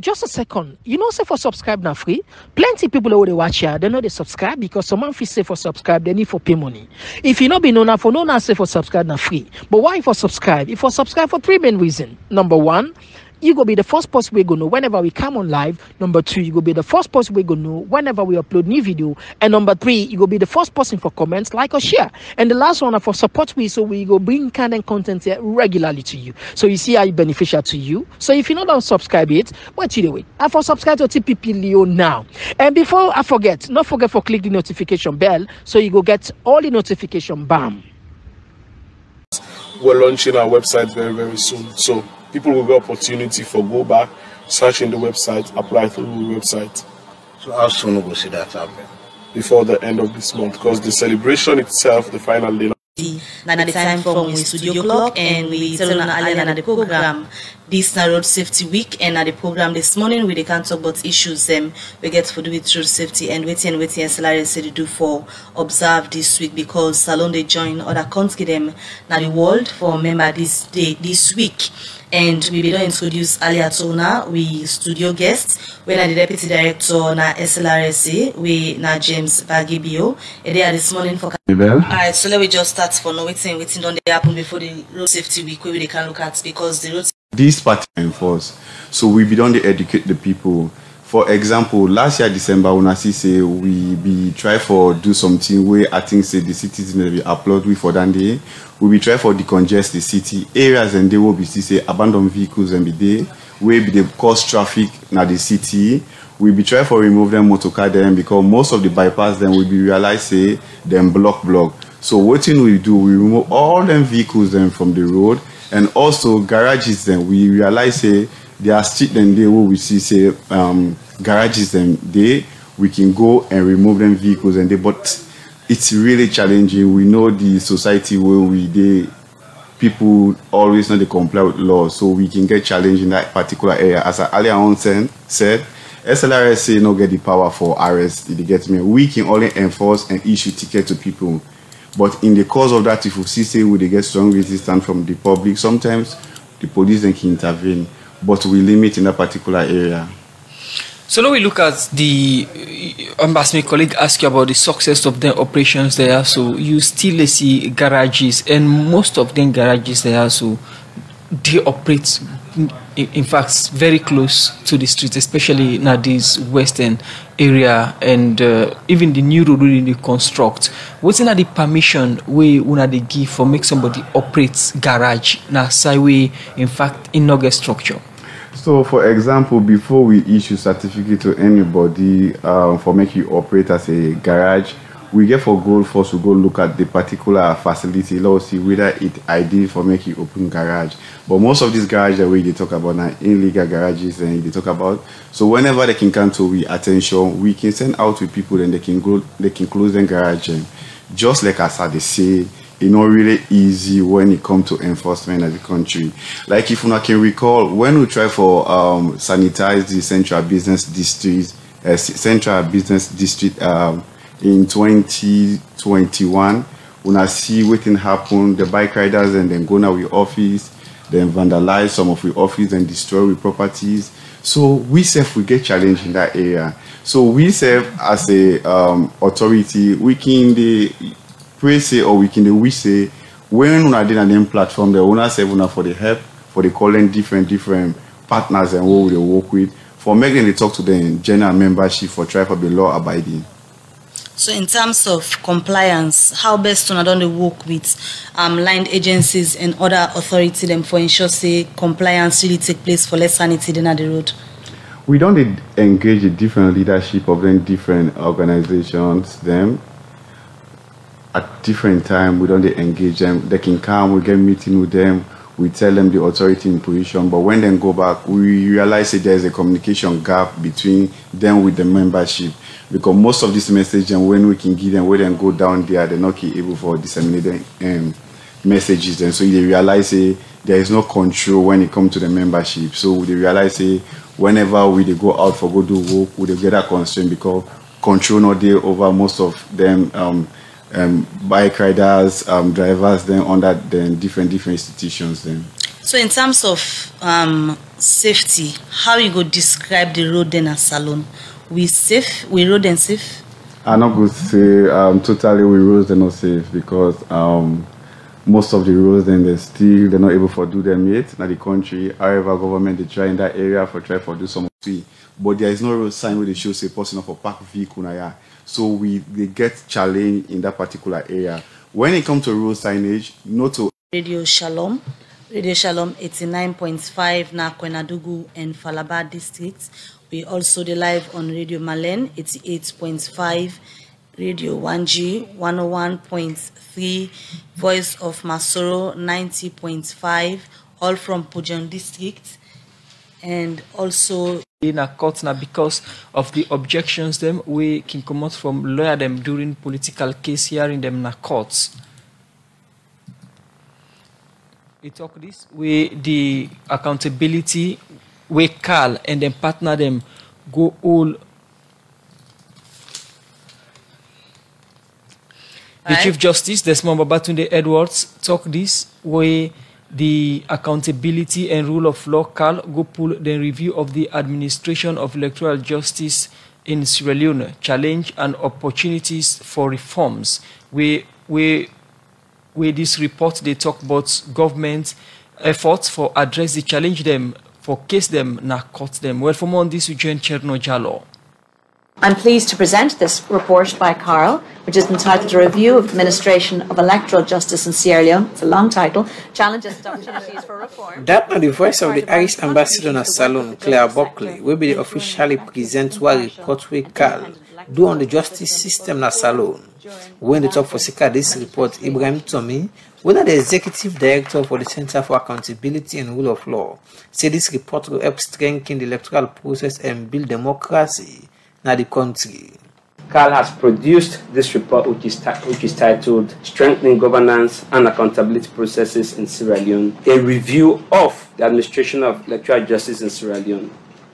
just a second. You know say for subscribe na free. Plenty people dey watch here they know they subscribe because someone fit say for subscribe they need for pay money. If you not be known for know na say for subscribe na free. But why for subscribe? If for subscribe for three main reasons number one you go be the first person we go know whenever we come on live. Number two, you go be the first person we go know whenever we upload new video. And number three, you go be the first person for comments, like or share. And the last one for support we, so we go bring kind of content here regularly to you. So you see how it beneficial to you. So if you not don't subscribe it, what you do? I for subscribe to TPP Leo now. And before I forget, not forget for click the notification bell so you go get all the notification. Bam. We're launching our website very very soon, so people will get opportunity for go back, search in the website, apply through the website. So how soon will we see that happen? Before the end of this month, because the celebration itself, the final day. na the time from we studio clock and we tell una earlier na the program this na road safety week and na the program this morning we dey can talk about issues um, we get for do with road safety and wetin and wetin SLRS say dey do for observe this week because salone they join other country dem na the world for member this day this week and we bin don introduce earlier to una we studio guest wey na the deputy director na SLRC, we na James Bagibio e dey here this morning for. Alright, so let me just start for know waiting wetin don dey happen before the road safety week wey we can look at because the road This party enforce. So we be don dey educate the people. For example, last year December, una see say we be try for do something wey I think say the citizens be applaud we for that day. We be try for decongest the city areas and they will be see say abandoned vehicles and be wey be dey cause traffic na the city. We be try for remove them motorcar dem because most of the bypass dem we be realize say dem block block. So wetin we do, we remove all them vehicles dem from the road and also garages dem we realize say there are street dem dey wey we see say um, garages dem dey we can go and remove them vehicles and they but it's really challenging. We know the society where we dey people always no dey comply with law so we can get challenged in that particular area. As i earlier on said said slrsa no get the power for arrest dey get me? We can only enforce and issue ticket to people. But in the course of that if we see say we dey get strong resistance from the public sometimes the police then can intervene but we limit in a particular area. So now we look at the um, colleague asked you about the success of the operations there. So you still see garages, and most of them garages there. So they operate, in, in fact, very close to the streets, especially now this western area, and uh, even the new road we dey construct. What's in the permission we una dey give for make somebody operate garage na side way, in fact, in structure. So, for example, before we issue certificate to anybody um, for make you operate as a garage, we get for goal first to go look at the particular facility. Let's see whether it ideal for make you open garage. But most of these garages that we they talk about now illegal garages and they talk about. So whenever they can come to we attention, we can send out to people and they can go they can close them garage. And just like as they say, it's not really easy when it comes to enforcement of the country. Like if una can recall, when we try for um, sanitize the central business district, uh, central business district um, in 2021, una see wetin happen, the bike riders and then go now with office, then vandalize some of the office and destroy the properties. So we self we get challenged in that area. So we self as a um, authority, we can the pray say or we can dey wish say when una dey na dem platform there una sef una for the help for the calling different different partners and wey we dey work with for make dem dey talk to dem general membership for try for be law abiding. So in terms of compliance, how best una don dey work with um, line agencies and other authority dem for ensure say compliance really take place for less sanity dey na the road? We don dey engage the different leadership of them different organizations dem at different time we don't engage them. They can come we get meeting with them. We tell them the authority in position. But when they go back we realize say there is a communication gap between them with the membership. Because most of this message and when we can give them wey dem go down there they no fit able for disseminate um, messages. Dem so they realize there is no control when it come to the membership. So they realize whenever we dey go out for go do work we dey get that constraint because control no dey over most of them um, um, bike riders, um, drivers, then under then different different institutions then. So in terms of um, safety how you go describe the road then as salone? We safe we road and safe? I no go say um, totally we roads dey not safe because um, most of the roads then they still they're not able to do them yet. In the country. However government they try in that area for try for do some fee but there is no road sign where they show say person for park vehicle na yeah. So we they get challenged in that particular area. When it comes to road signage not to radio shalom radio shalom 89.5 na Koinadugu and falaba districts. We also the live on radio malen 88.5 Radio 1G 101.3, Voice of Masoro 90.5, all from Pujehun district, and also in a court now because of the objections them we can come out from lawyer them during political case hearing them in a courts. We talk this way the accountability we call and then partner them go all The Chief Justice, Desmond Babatunde Edwards, talk this way the accountability and rule of law CARL go pull the review of the administration of electoral justice in Sierra Leone, challenge and opportunities for reforms. We we where this report they talk about government efforts for address the challenge them, for case them, not cut them. Well, for more on this, we join Cherno Jalo. I'm pleased to present this report by CARL, which is entitled A Review of Administration of Electoral Justice in Sierra Leone. It's a long title. Challenges and Opportunities for Reform. That na the voice of the Irish ambassador na Salone, Claire Buckley, will be the officially present one report we CARL do on the justice system na Salone. When they talk for Sika this report, Ibrahim Tommy, one of the executive director for the Center for Accountability and Rule of Law, said this report will help strengthen the electoral process and build democracy in the country. CARL has produced this report, which is, which is titled Strengthening Governance and Accountability Processes in Sierra Leone, a review of the administration of electoral justice in Sierra Leone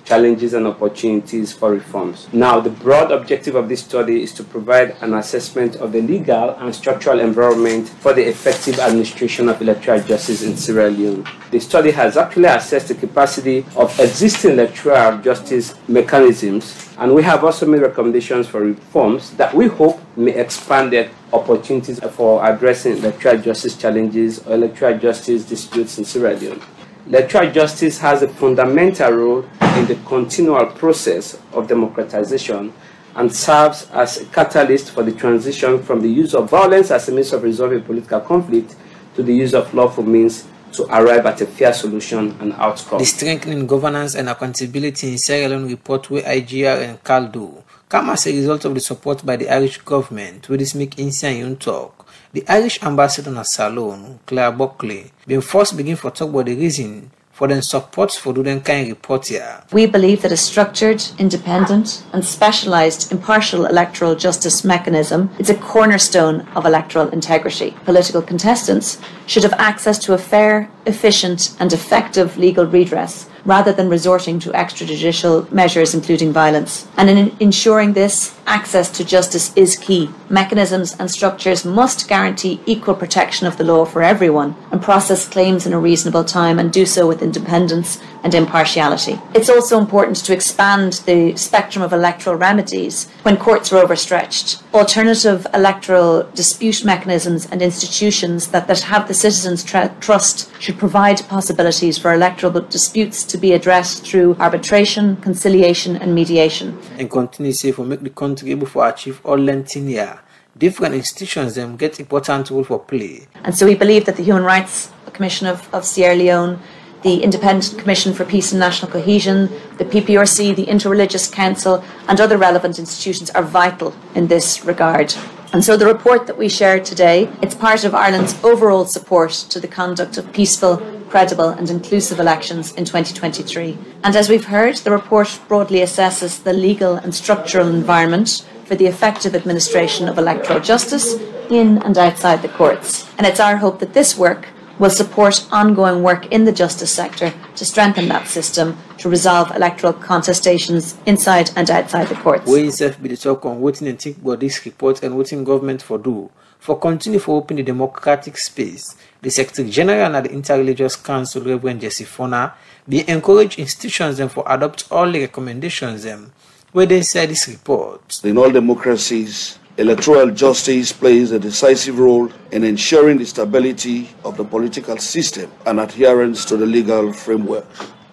challenges and opportunities for reforms. Now, the broad objective of this study is to provide an assessment of the legal and structural environment for the effective administration of electoral justice in Sierra Leone. The study has actually assessed the capacity of existing electoral justice mechanisms, and we have also made recommendations for reforms that we hope may expand the opportunities for addressing electoral justice challenges or electoral justice disputes in Sierra Leone. Electoral justice has a fundamental role in the continual process of democratization and serves as a catalyst for the transition from the use of violence as a means of resolving political conflict to the use of lawful means to arrive at a fair solution and outcome. The strengthening governance and accountability in Sierra Leone report where IGR and CALDO come as a result of the support by the Irish government, with this make Insian talk. The Irish ambassador na Salone, Claire Buckley, been first begin for talk about the reason for the support for doing kind report here. We believe that a structured, independent and specialised impartial electoral justice mechanism is a cornerstone of electoral integrity. Political contestants should have access to a fair, efficient and effective legal redress rather than resorting to extrajudicial measures including violence. And in ensuring this, access to justice is key. Mechanisms and structures must guarantee equal protection of the law for everyone and process claims in a reasonable time and do so with independence and impartiality. It's also important to expand the spectrum of electoral remedies when courts are overstretched. Alternative electoral dispute mechanisms and institutions that, that have the citizens' tr- trust should provide possibilities for electoral disputes to be addressed through arbitration, conciliation, and mediation. And continue to say for make the country able to achieve all lentinia. Different institutions them get important role for play. And so we believe that the Human Rights Commission of, of Sierra Leone the Independent Commission for Peace and National Cohesion, the PPRC, the Interreligious Council, and other relevant institutions are vital in this regard. And so the report that we shared today, it's part of Ireland's overall support to the conduct of peaceful, credible and inclusive elections in 2023. And as we've heard, the report broadly assesses the legal and structural environment for the effective administration of electoral justice in and outside the courts. And it's our hope that this work will support ongoing work in the justice sector to strengthen that system to resolve electoral contestations inside and outside the courts. We ISF be the talk on what think about this report and what government for do. For continuing for open the democratic space, the Secretary General and the Interreligious Council, Reverend Jesse Fona, bin encourage institutions dem for adopt all the recommendations dem wey dey inside dis report. In all democracies, electoral justice plays a decisive role in ensuring the stability of the political system and adherence to the legal framework.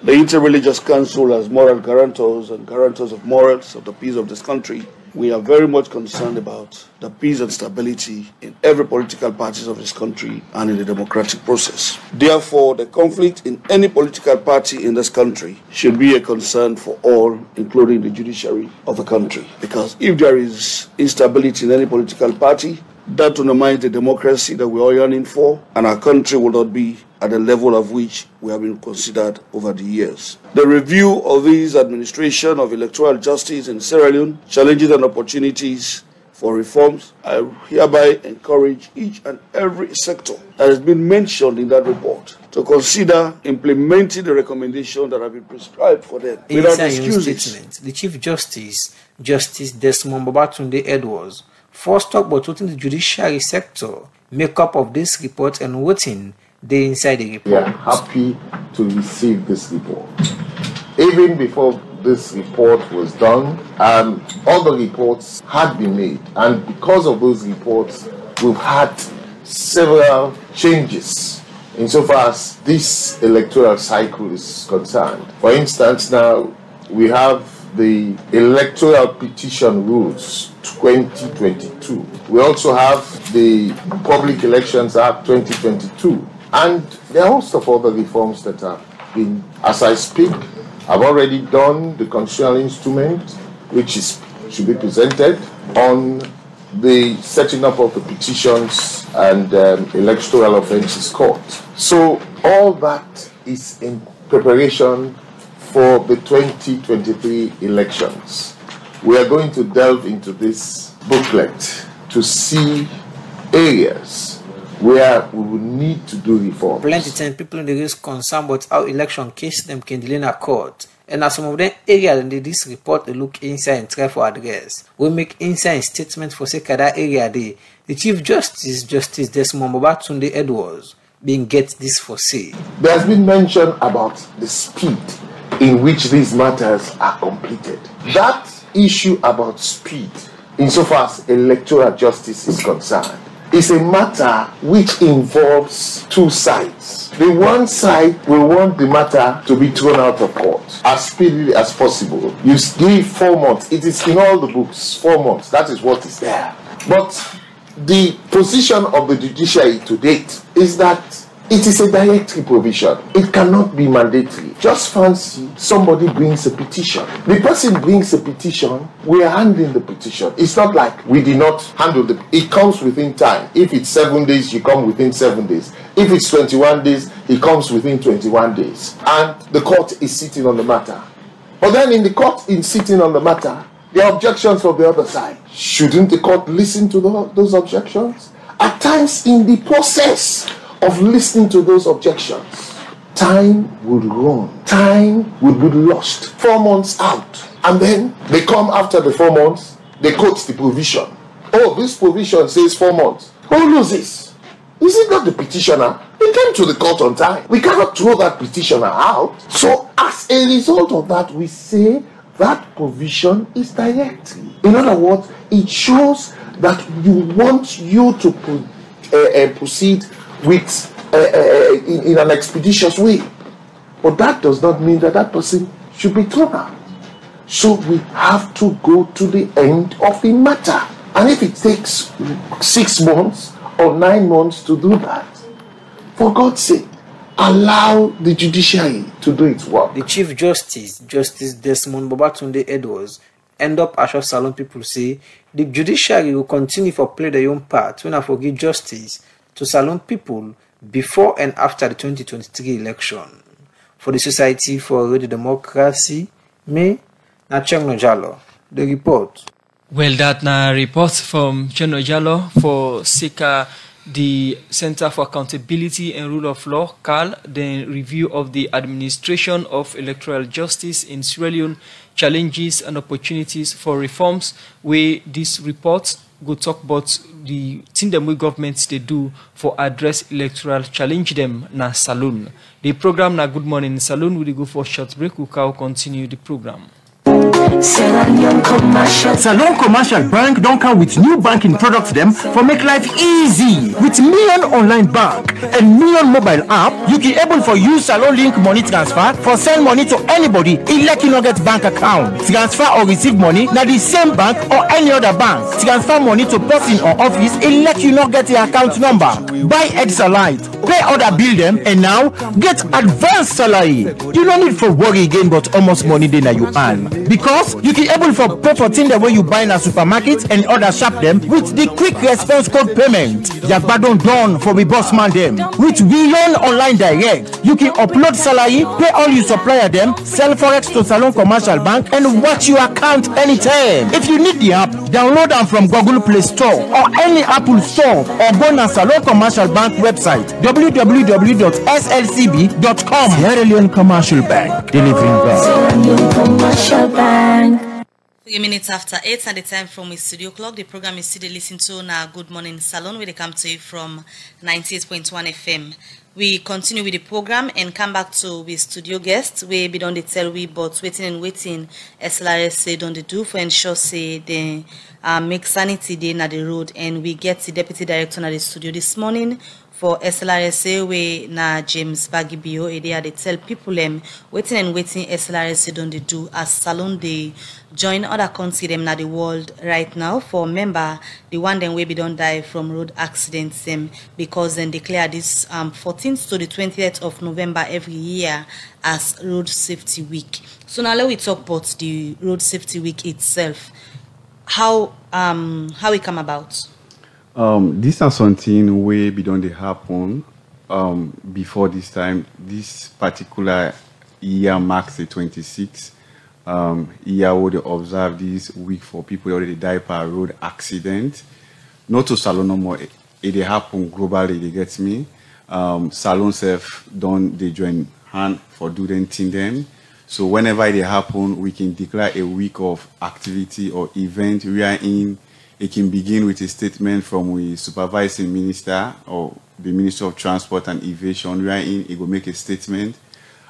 The Interreligious Council, as moral guarantors and guarantors of morals of the peace of this country, we are very much concerned about the peace and stability in every political parties of this country and in the democratic process. Therefore, the conflict in any political party in this country should be a concern for all, including the judiciary of the country. Because if there is instability in any political party, that undermines the democracy that we are yearning for, and our country will not be at the level of which we have been considered over the years. The review of this administration of electoral justice in Sierra Leone, challenges and opportunities for reforms, I hereby encourage each and every sector that has been mentioned in that report to consider implementing the recommendations that have been prescribed for them without Inside im excuses. statement the chief justice justice desmond babatunde edwards first tok about wetin the judiciary sector make up of this report and wetin dey inside di We are report. happy to receive this report. Even before this report was done, um, all the reports had been made, and because of those reports, we've had several changes insofar as this electoral cycle is concerned. For instance, now we have the electoral petition rules 2022. We also have the Public Elections Act 2022. And there are a host of other reforms that have been, as I speak, I've already done the constitutional instrument, which is should be presented on the setting up of the petitions and um, electoral offences court. So all that is in preparation for the 2023 elections. We are going to delve into this booklet to see areas where we will need to do reforms. plenty of people in the raise concern about how election case dem can delay na court and as some of dem area in dis report dey look inside and try for address We make inside statement for say that area dey di chief justice justice desmond babatunde edwards being get this for say. There has been mention about the speed in which these matters are completed. That issue about speed, insofar as electoral justice is concerned, is a matter which involves two sides. The one side will want the matter to be thrown out of court as speedily as possible. You give four months. It is in all the books, four months. That is what is there. But the position of the judiciary to date is that it is a directory provision. It cannot be mandatory. Just fancy somebody brings a petition. The person brings a petition, we are handling the petition. It's not like we did not handle the it comes within time. If it's seven days, you come within seven days. If it's 21 days, it comes within 21 days. And the court is sitting on the matter. But then in the court in sitting on the matter, there are objections from the other side. Shouldn't the court listen to the, those objections? At times, in the process of listening to those objections, time would run, time would be lost. Four months out. And then they come after the four months, they quote the provision. Oh, this provision says four months. Who loses? Is it not the petitioner? He came to the court on time. We cannot throw that petitioner out. So, as a result of that, we say that provision is directory. In other words, it shows that you want you to uh, uh, proceed with uh, uh, in, in an expeditious way. But that does not mean that that person should be thrown out. So we have to go to the end of the matter. And if it takes six months or nine months to do that, for God's sake, allow the judiciary to do its work. di chief justice justice desmond babatunde edwards end up assure salon pipo say di judiciary go continue for play dia own part wey na for give justice to salone people before and after the 2023 election. For the society for radio democracy me na Cherno Jalo dey report. Well, that na report from Cherno Jalo for SICA, the Center for Accountability and Rule of Law, CARL, the review of the administration of electoral justice in Sierra Leone, challenges and opportunities for reforms, where this report go talk about the thing them we governments they do for address electoral challenge them na salone. The program na good morning salone. We go for short break. We can continue the program. Salone Commercial Bank don't come with new banking products them for make life easy. With Million Online Bank and Million Mobile app, you can able for use Salon Link money transfer for send money to anybody in not get bank account. Transfer or receive money na the same bank or any other bank. Transfer money to person or office in let you not get the account number. Buy Exalite, pay other bill them and now get advanced salary. You no need for worry again but almost money dey na you earn. Because you can able for pay for things the way you buy in a supermarket and other shop them with the quick response code payment. Yagbadon done for we boss man them. With Willion Online Direct, you can upload salary, pay all your supplier them, sell forex to Salon Commercial Bank and watch your account anytime. If you need the app, download them from Google Play Store or any Apple Store or go na Salon Commercial Bank website www.slcb.com. Sierra Leone Commercial Bank, delivering God. Three minutes after eight at the time from the studio clock, the program is still listening to now Good Morning Salone where they come to you from 98.1 FM. We continue with the program and come back to the studio guests where we don't tell we but waiting and waiting SLRS say don't they do for ensure say they uh, make sanity day na the road and we get the deputy director na the studio this morning for SLRSA we na James Bagibio dey dey tell people um waiting and waiting SLRSA don dey do as salone dey join other country dem na the world right now for member the one dem wey be don die from road accidents um, because dem declare this um, 14th to the 20th of November every year as road safety week. So now let we talk about the road safety week itself. How um how it come about? Um, this is something way beyond the happen um, before this time. This particular year marks the 26th um, year they observe this week for people already die per road accident. Not to salone no more. It, it happen globally. They get me. Um, salone self don't they join hand for doing thing them. So whenever they happen, we can declare a week of activity or event we are in it can begin with a statement from the supervising minister or the minister of transport and aviation wherein it will make a statement.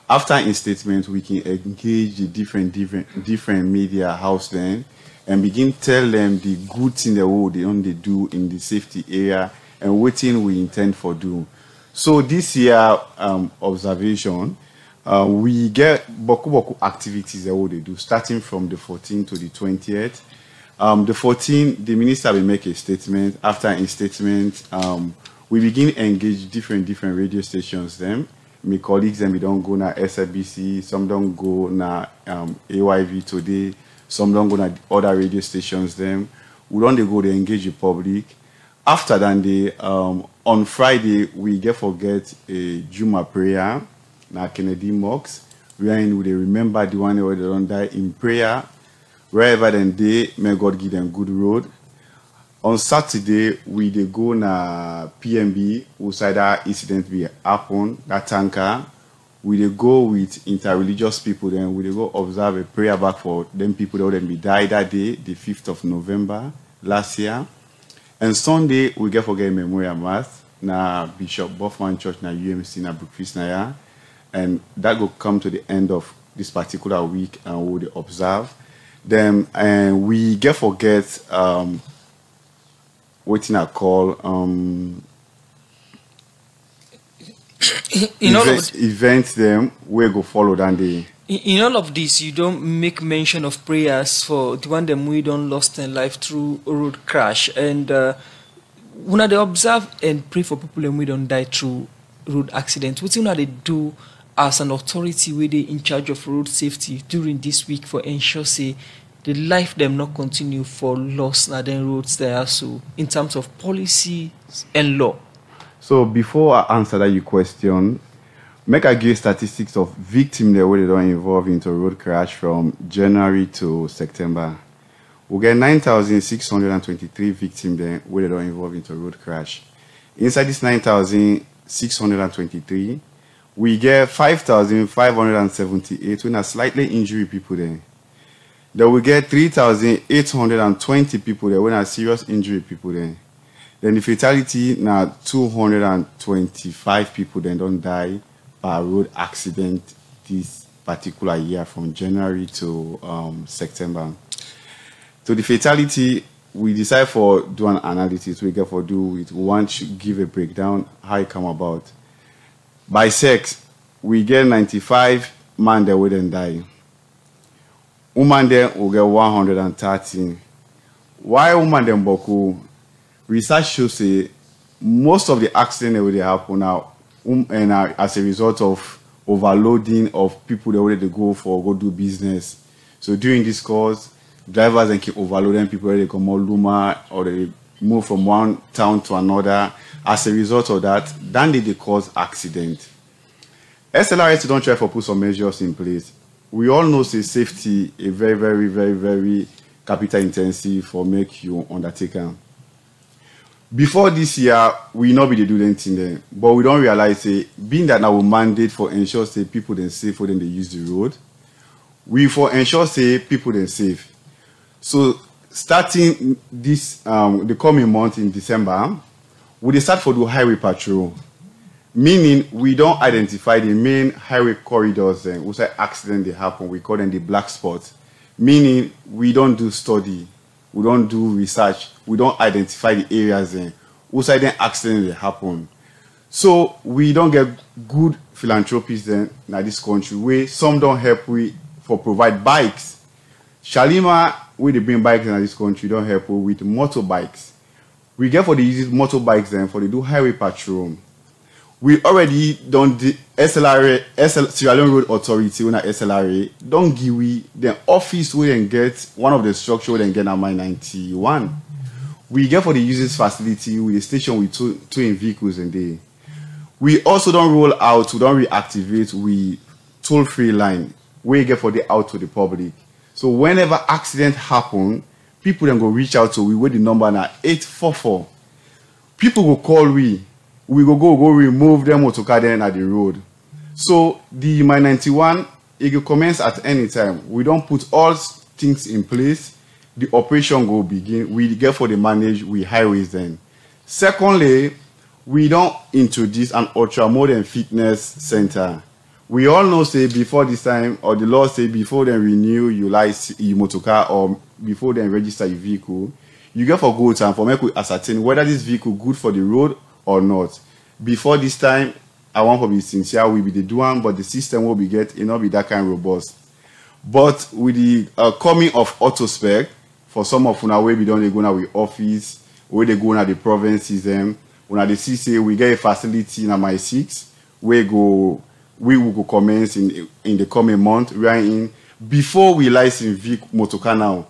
After in statement we can engage the different different different media house then and begin tell them the good thing that we they only do in the safety area and what thing we intend for do. So this year um, observation uh, we get boku boku activities that we they do starting from the 14th to the 20th um, the 14, the minister will make a statement. After a statement, um, we begin engage different different radio stations. Them, my colleagues, them we don't go na SABC, some don't go na um, AYV today, some don't go na other radio stations. Them, we don't go to engage the public. After that, they um, on Friday we get forget a Juma prayer na Kennedy Mosque, wherein we remember the one they don't die in prayer wherever them they may God give them good road. On Saturday, we they go na PMB, outside that incident be happen, that tanker. We they go with interreligious people, then we they go observe a prayer back for them people that would be died that day, the 5th of November last year. And Sunday, we get forget memorial mass na Bishop Buffman Church na UMC na Brookfield na ya. And that will come to the end of this particular week and we will observe then and we get forget um waiting I call um in all of event, event them we go follow that day. In, in all of this, you don't make mention of prayers for the one them we don't lost their life through road crash, and uh, when they observe and pray for people and we don't die through road accident. What you know they do as an authority where they in charge of road safety during this week for ensure say the life them not continue for loss na roads there so in terms of policy and law. So before I answer that your question, make I give statistics of victims that were don't involved into road crash from January to September. We get 9,623 victims there where they don't involved into road crash. Inside this 9,623, we get 5,578 when are slightly injury people there. Then we get 3,820 people there when are serious injury people there. Then the fatality now 225 people then don't die by road accident this particular year from January to um, September. So the fatality, we decide for do an analysis. We get for do it. To give a breakdown how it come about. By sex, we get 95 man that wouldn't die. Woman there will get 113. Why woman them boku? Research shows say most of the accidents that will happen now um, and uh, as a result of overloading of people that wanted to go for go do business. So during this course, drivers and keep overloading people they come more Luma or they move from one town to another. As a result of that, then they cause accident. SLRS don't try for put some measures in place. We all know say safety a very, very, very, very capital intensive for make you undertake. Before this year, we not be the do anything there, but we don't realize say being that we mandate for ensure say people then safe for them they use the road, we for ensure say people then safe. So starting this um, the coming month in December, we dey start for the highway patrol, meaning we don't identify the main highway corridors then which accident they happen. We call them the black spots, meaning we don't do study, we don't do research, we don't identify the areas then which then accident they happen. So we don't get good philanthropists then in this country where some don't help we for provide bikes. Shalima, we they bring bikes in this country, don't help with motorbikes. We get for the use motorbikes then for the do highway patrol. We already done the SLRA, SL, Sierra Leone Road Authority, when SLRA, don't give we the office we then get one of the structure we then get at Mile 91. We get for the users facility with a station with two, two in vehicles in there. We also don't roll out, we don't reactivate, we toll free line we get for the out to the public. So whenever accident happen, people then go reach out to we with the number now 844. People go call we, we go go go remove them motorcar then at the road. So the Mile 91 it will commence at any time. We don't put all things in place. The operation go begin. We get for the manage we highways then. Secondly, we don't introduce an ultra modern fitness center. We all know say before this time or the law say before they renew your license your motor car or before they register your vehicle, you get for good time for make we ascertain whether this vehicle good for the road or not. Before this time, I want to be sincere, we be the do one, but the system will be get it not be that kind robust. But with the uh, coming of auto spec, for some of una wey be don dey go now with office, wey dey go now the provinces dem, una dey see say we get a facility na my six wey go we will go commence in in the coming month wherein before we license vehicle motorcar now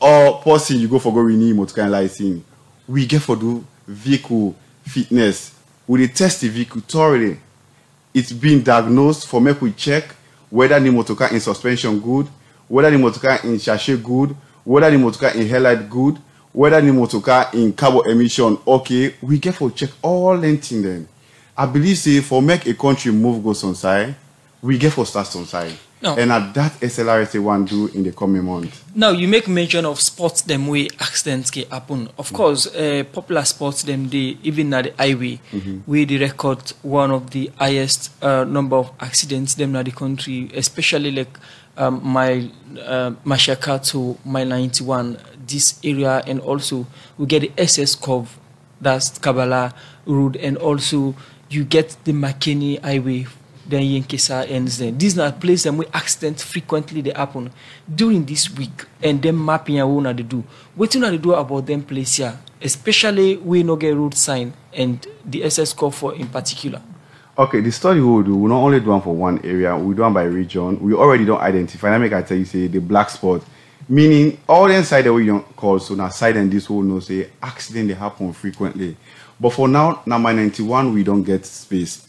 or person you go for go renew motorcar license we get for do vehicle fitness. We dey test the vehicle thoroughly. It's been diagnosed for make we check whether the motorcar in suspension good whether the motorcar in sachet good whether the motorcar in headlight good whether the motorcar in carbon emission okay. We get for check all them thing dem i believe say for make a country move go some side we get for start some side No. and na that slrsa wan do in the coming month Now you make mention of sports them way accidents can happen. Of course, uh, popular sports them they even at the highway Mhm. we the record one of the highest uh, number of accidents them in the country, especially like um, mile uh, Masiaka to mile 91 this area and also we get the SS curve that's Kabala road and also you get the Makeni highway then Yenkesa ends there. These are places them where accidents frequently they happen during this week and them mapping and what they do. What you they do about them place here, especially we no get road sign and the SS curve for in particular. Okay, the study we do, we not only do one for one area, we do one by region. We already don't identify. Let me can tell you, say the black spot, meaning all the side that we don't call so now side and this will know say accident they happen frequently. But for now, my 91 we don't get space.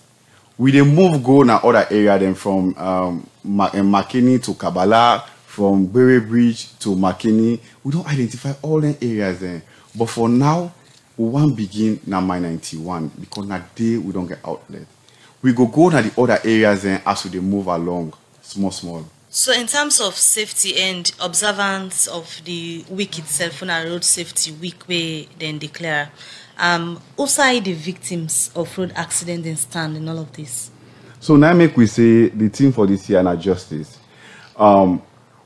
We dey move go na other area then from um, uh, Makini to Kabbalah, from Berry Bridge to Makini. We don't identify all the areas there. But for now, we want begin na my 91 because na day we don't get outlet. We go go na the other areas then as we dey move along small small. So, in terms of safety and observance of the week itself, on a road safety week, where then declare, um, also the victims of road accident and stand in all of this. So now make we say the team for this year na justice. Um,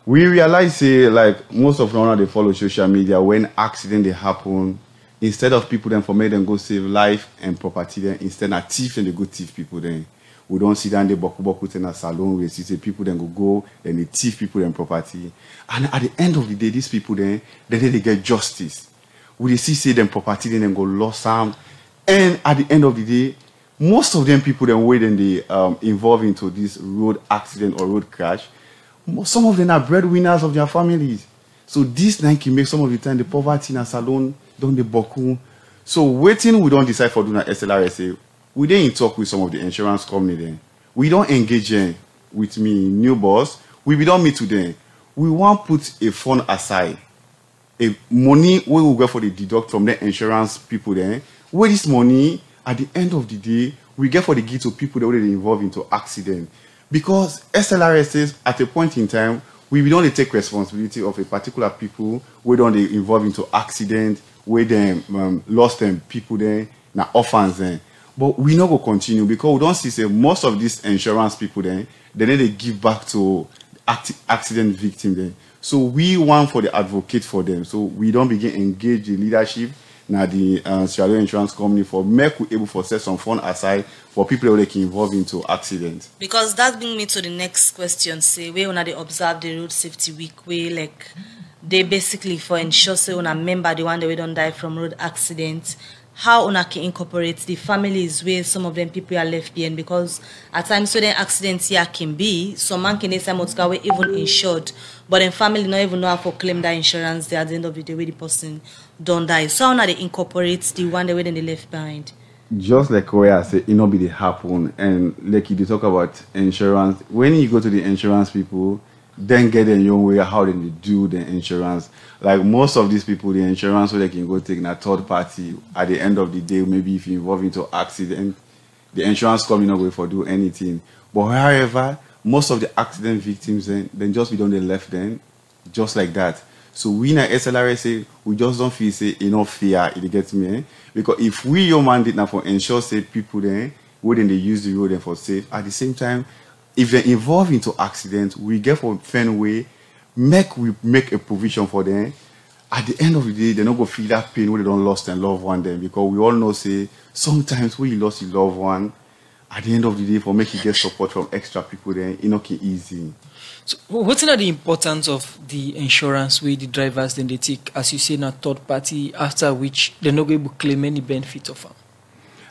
we realize say like most of them they follow social media when accident they happen. Instead of people then for make them go save life and property then instead na thief and they go thief people then we don't see down the boku boku in a salone we see say people then go go then they thief people then property. And at the end of the day these people then then they get justice we dey see say them property then dem go lost am. And at the end of the day most of them people then wey dem dey um, involve into this road accident or road crash some of them are breadwinners of their families. So this na can make some of the time the poverty na salone don dey boku so wetin we don decide for do na slrsa we in talk with some of the insurance company dem. We don engage dem with me new boss. We bin don meet with dem. We wan put a fund aside a money we go for the deduct from the insurance people then wey this money at the end of the day we get for the give to people that dey involve into accident. Because slrs says at a point in time we don dey take responsibility of a particular people wey don dey involve into accident wey dem um, lost dem people dem na orphans dem but we no go continue because we don see say most of these insurance people dem no dey give back to accident victim dem so we wan for the advocate for them so we don begin engage the leadership na the uh, sierra insurance company for make we able for set some fund aside for people wey dey involve into accident. Because that brings me to the next question. Say, where una dey observe the road safety week, where like they basically for ensure say una member the one that we don't die from road accident. How una can incorporate the families where some of them people are left behind because at times then accidents here can be some man can say motor we even insured but then family not even know how to claim that insurance there at the end of the day where the person don't die. So how una they incorporate the one we then they left behind. just like where I say, it not be the happen. And like you talk about insurance, when you go to the insurance people, then get them your way how they do the insurance. Like most of these people, the insurance so they can go take a third party. At the end of the day, maybe if you involve into accident, the insurance company not going for do anything. But however, most of the accident victims then then just be done they left then, just like that. So we na SLRA say we just don't feel say enough fear it gets me eh? because if we your mandate now for ensure say people then wouldn't they use the road then for safe at the same time if they involve into accident we get for fair way make we make a provision for them at the end of the day they're not go feel that pain when they don't lost their loved one then because we all know say sometimes when you lost your loved one at the end of the day for make you get support from extra people then it not easy. So, what's not the importance of the insurance wey the drivers then they take, as you say, na third party, after which they're not going to claim any benefit of them?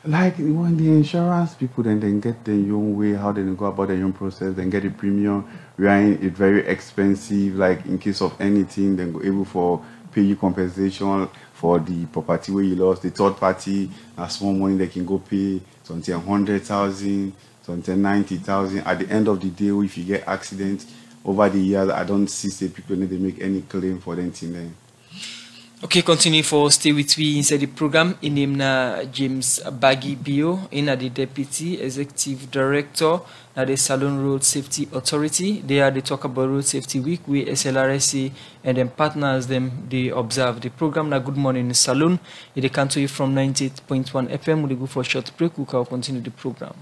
like when the insurance people then then get their own way how they go about their own process then get the premium right it very expensive like in case of anything then go able for pay you compensation for the property where you lost the third party na small money they can go pay something hundred thousand something ninety thousand at the end of the day if you get accident over the years i don't see say people need to make any claim for them thing then. Okay, continue for stay with me inside the program. In name na James Bagibio, in the Deputy Executive Director at the Salone Road Safety Authority. They are the talk about Road Safety Week with SLRSC and then partners them they observe the program. Na Good Morning Salone. They come to you from 98.1 FM. We go for a short break. We can continue the program.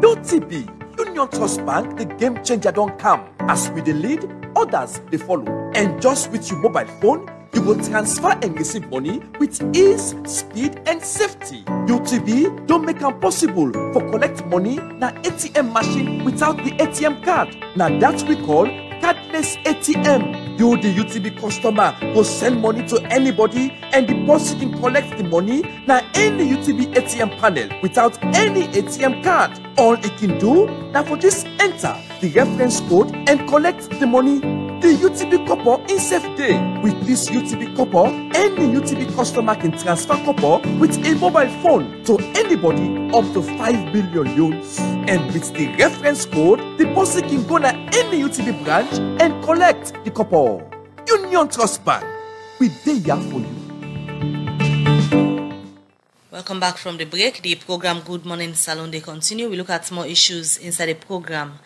UTB, Union Trust Bank, the game changer don't come. As we the lead, others they follow. And just with your mobile phone, you will transfer and receive money with ease, speed, and safety. UTB don't make it possible for collect money na ATM machine without the ATM card. Now that we call cardless ATM. You, the UTB customer, go send money to anybody and deposit and collect the money na any UTB ATM panel without any ATM card. All it can do now for just enter the reference code and collect the money. The UTB copper in safe day. With this UTB copper, any UTB customer can transfer copper with a mobile phone to anybody up to 5 billion loans. And with the reference code, the person can go to any UTB branch and collect the copper. Union Trust Bank, we there for you. Welcome back from the break. The program Good Morning Salone they continue. We look at more issues inside the program.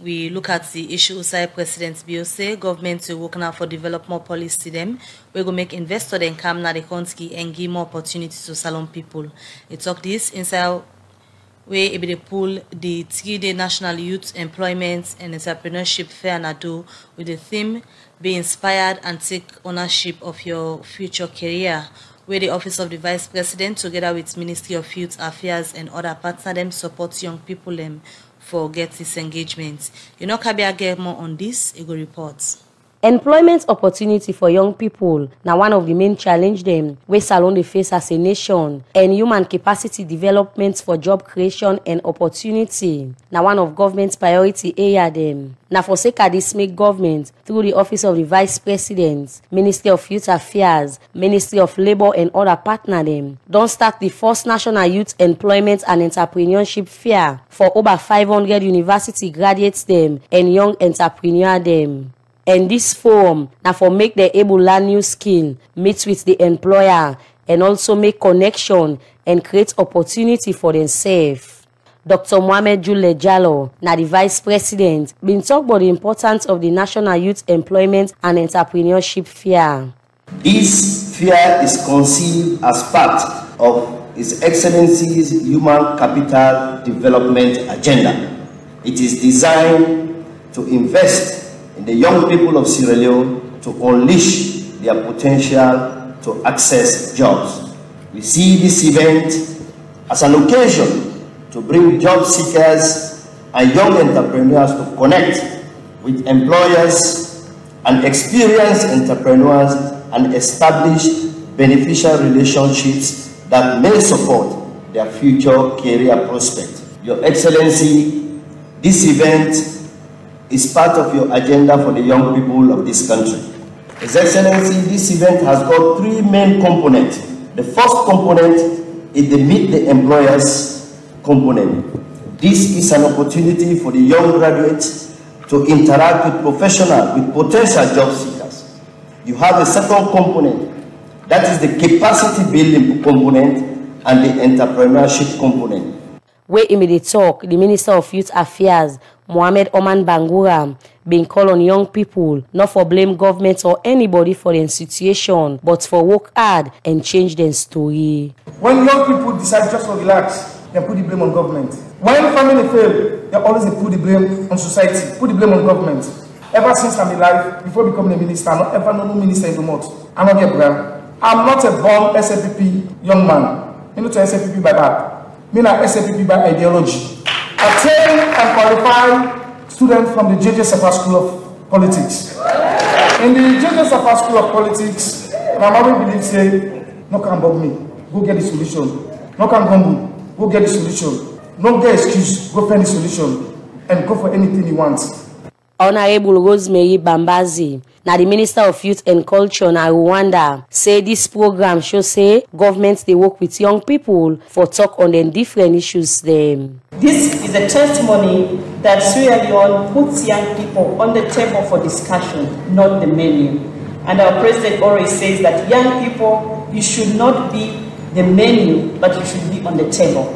We look at the issue inside President Bio's, government to work now for develop more policy them. We go make investor then come now the country and give more opportunities to salone people. It talk this inside where able to pull the three-day National Youth Employment and Entrepreneurship Fair Nado with the theme Be Inspired and Take Ownership of Your Future Career where the Office of the Vice President together with Ministry of Youth Affairs and other partners them support young people them for get this engagement. You know Kabia get more on this, it go report. Employment opportunity for young people na one of the main challenge dem wey Salon dey face as a nation and human capacity development for job creation and opportunity na one of government priority area dem. Na for sake of dis make government through the office of the vice president, ministry of youth affairs, ministry of labour and other partner dem don start the first national youth employment and entrepreneurship fair for over 500 university graduates dem and young entrepreneur dem. And this forum na for make dem able learn new skill meet with the employer and also make connection and create opportunity for demsef dr mohamed juldeh jalloh na di vice president bin tok about the importance of the national youth employment and entrepreneurship fair. This fair is conceived as part of his excellency's human capital development agenda. It is designed to invest in the young people of Sierra Leone to unleash their potential to access jobs. We see this event as an occasion to bring job seekers and young entrepreneurs to connect with employers and experienced entrepreneurs and establish beneficial relationships that may support their future career prospects. Your Excellency, this event is part of your agenda for the young people of this country. His Excellency, this event has got three main components. The first component is the meet the employers component. This is an opportunity for the young graduates to interact with professionals, with potential job seekers. You have a second component, that is the capacity building component and the entrepreneurship component. wey im dey tok di minister of youth affairs mohammed oman bangura bin call on young pipo not for blame government or anybody for dem situation but for work hard and change dem story. when young pipo decide just to relax dem put di blame on government. When family fail dem always put di blame on society put di blame on government. Ever since i'm alive before becoming a minister i no ever know no minister in domot i no get bra i'm not a born sfpp young man. Me no to sfpp by back me na SAPP by ideology. I train and qualify students from the JJ Safa School of Politics. In the JJ Safa School of Politics, my mama say, no can bug me, go get the solution. No can humble, go get the solution. No get excuse, go find the solution and go for anything you want. honourable rosemary bambazi na di minister of youth and culture na rwanda say dis program show say government dey work with young pipo for talk on dem different issues dem. This is a testimony that Sierra Leone puts young people on the table for discussion, not the menu. And our president always says that young people, you should not be the menu, but you should be on the table.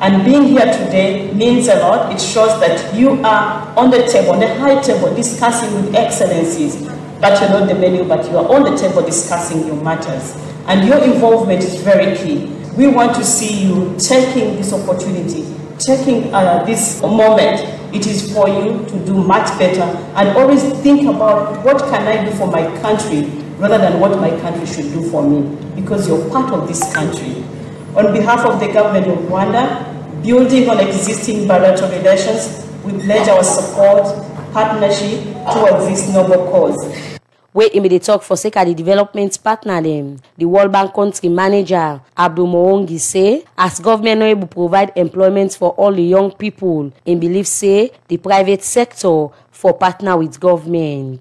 And being here today means a lot. It shows that you are on the table, on the high table, discussing with excellencies. But you're not the menu, but you are on the table discussing your matters. And your involvement is very key. We want to see you taking this opportunity, taking uh, this moment. It is for you to do much better and always think about what can I do for my country rather than what my country should do for me because you're part of this country. On behalf of the government of Rwanda, building on existing bilateral relations, we pledge our support, partnership towards this noble cause. Wey im dey tok for sake of di development partner di world bank country manager abdul muwonge say as government no able provide employment for all di young pipo im believe say di private sector for partner with government.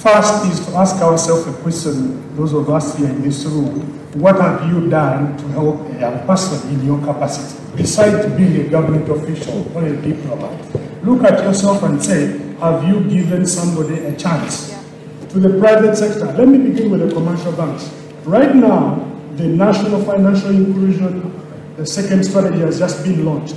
First is to ask ourselves a question, those of us here in this room. What have you done to help a young person in your capacity? Besides being a government official or a diplomat, look at yourself and say, have you given somebody a chance? To the private sector, let me begin with the commercial banks. Right now, the national financial inclusion, the second strategy has just been launched.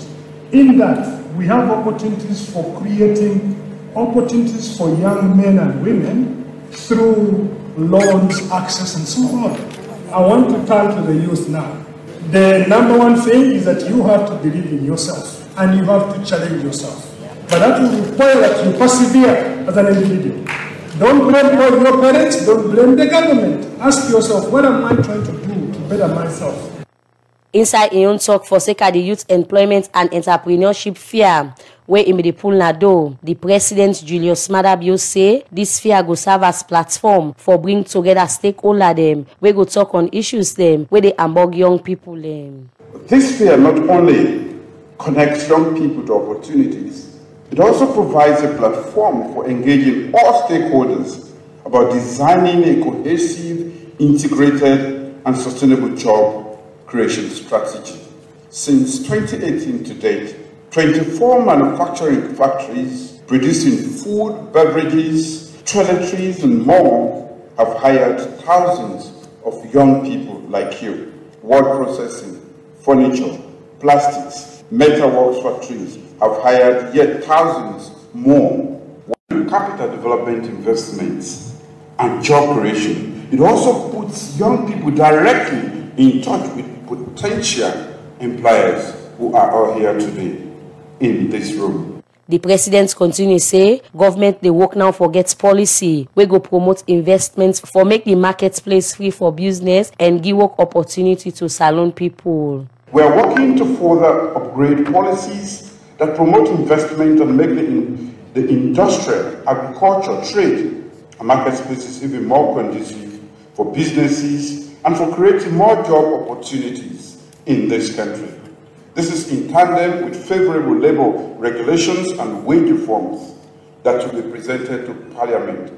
In that, we have opportunities for creating opportunities for young men and women through loans, access, and so on. I want to turn to the youth now. The number one thing is that you have to believe in yourself and you have to challenge yourself. But that will require that you persevere as an individual. Don't blame your parents, don't blame the government. Ask yourself, what am I trying to do to better myself? inside im own tok for sake of di youth employment and entrepreneurship fair wey im dey pull na do di president julius maada bio say dis fair go serve as platform for bring togeda stakeholder dem wey go tok on issues dem wey dey among young pipo dem. This fair not only connects young people to opportunities, it also provides a platform for engaging all stakeholders about designing a cohesive, integrated, and sustainable job creation strategy. Since 2018 to date, 24 manufacturing factories producing food, beverages, toiletries, and more have hired thousands of young people like you. Word processing, furniture, plastics, metalworks factories have hired yet thousands more. Capital development investments and job creation. It also puts young people directly in touch with potential employers who are all here today in this room. The president continue to say government dey work now for get policy wey go promote investments for make the marketplace free for business and give work opportunity to salone people. We are working to further upgrade policies that promote investment and make the, the industrial, agriculture, trade, and marketplaces even more conducive for businesses and for creating more job opportunities in this country. This is in tandem with favorable labor regulations and wage reforms that will be presented to Parliament,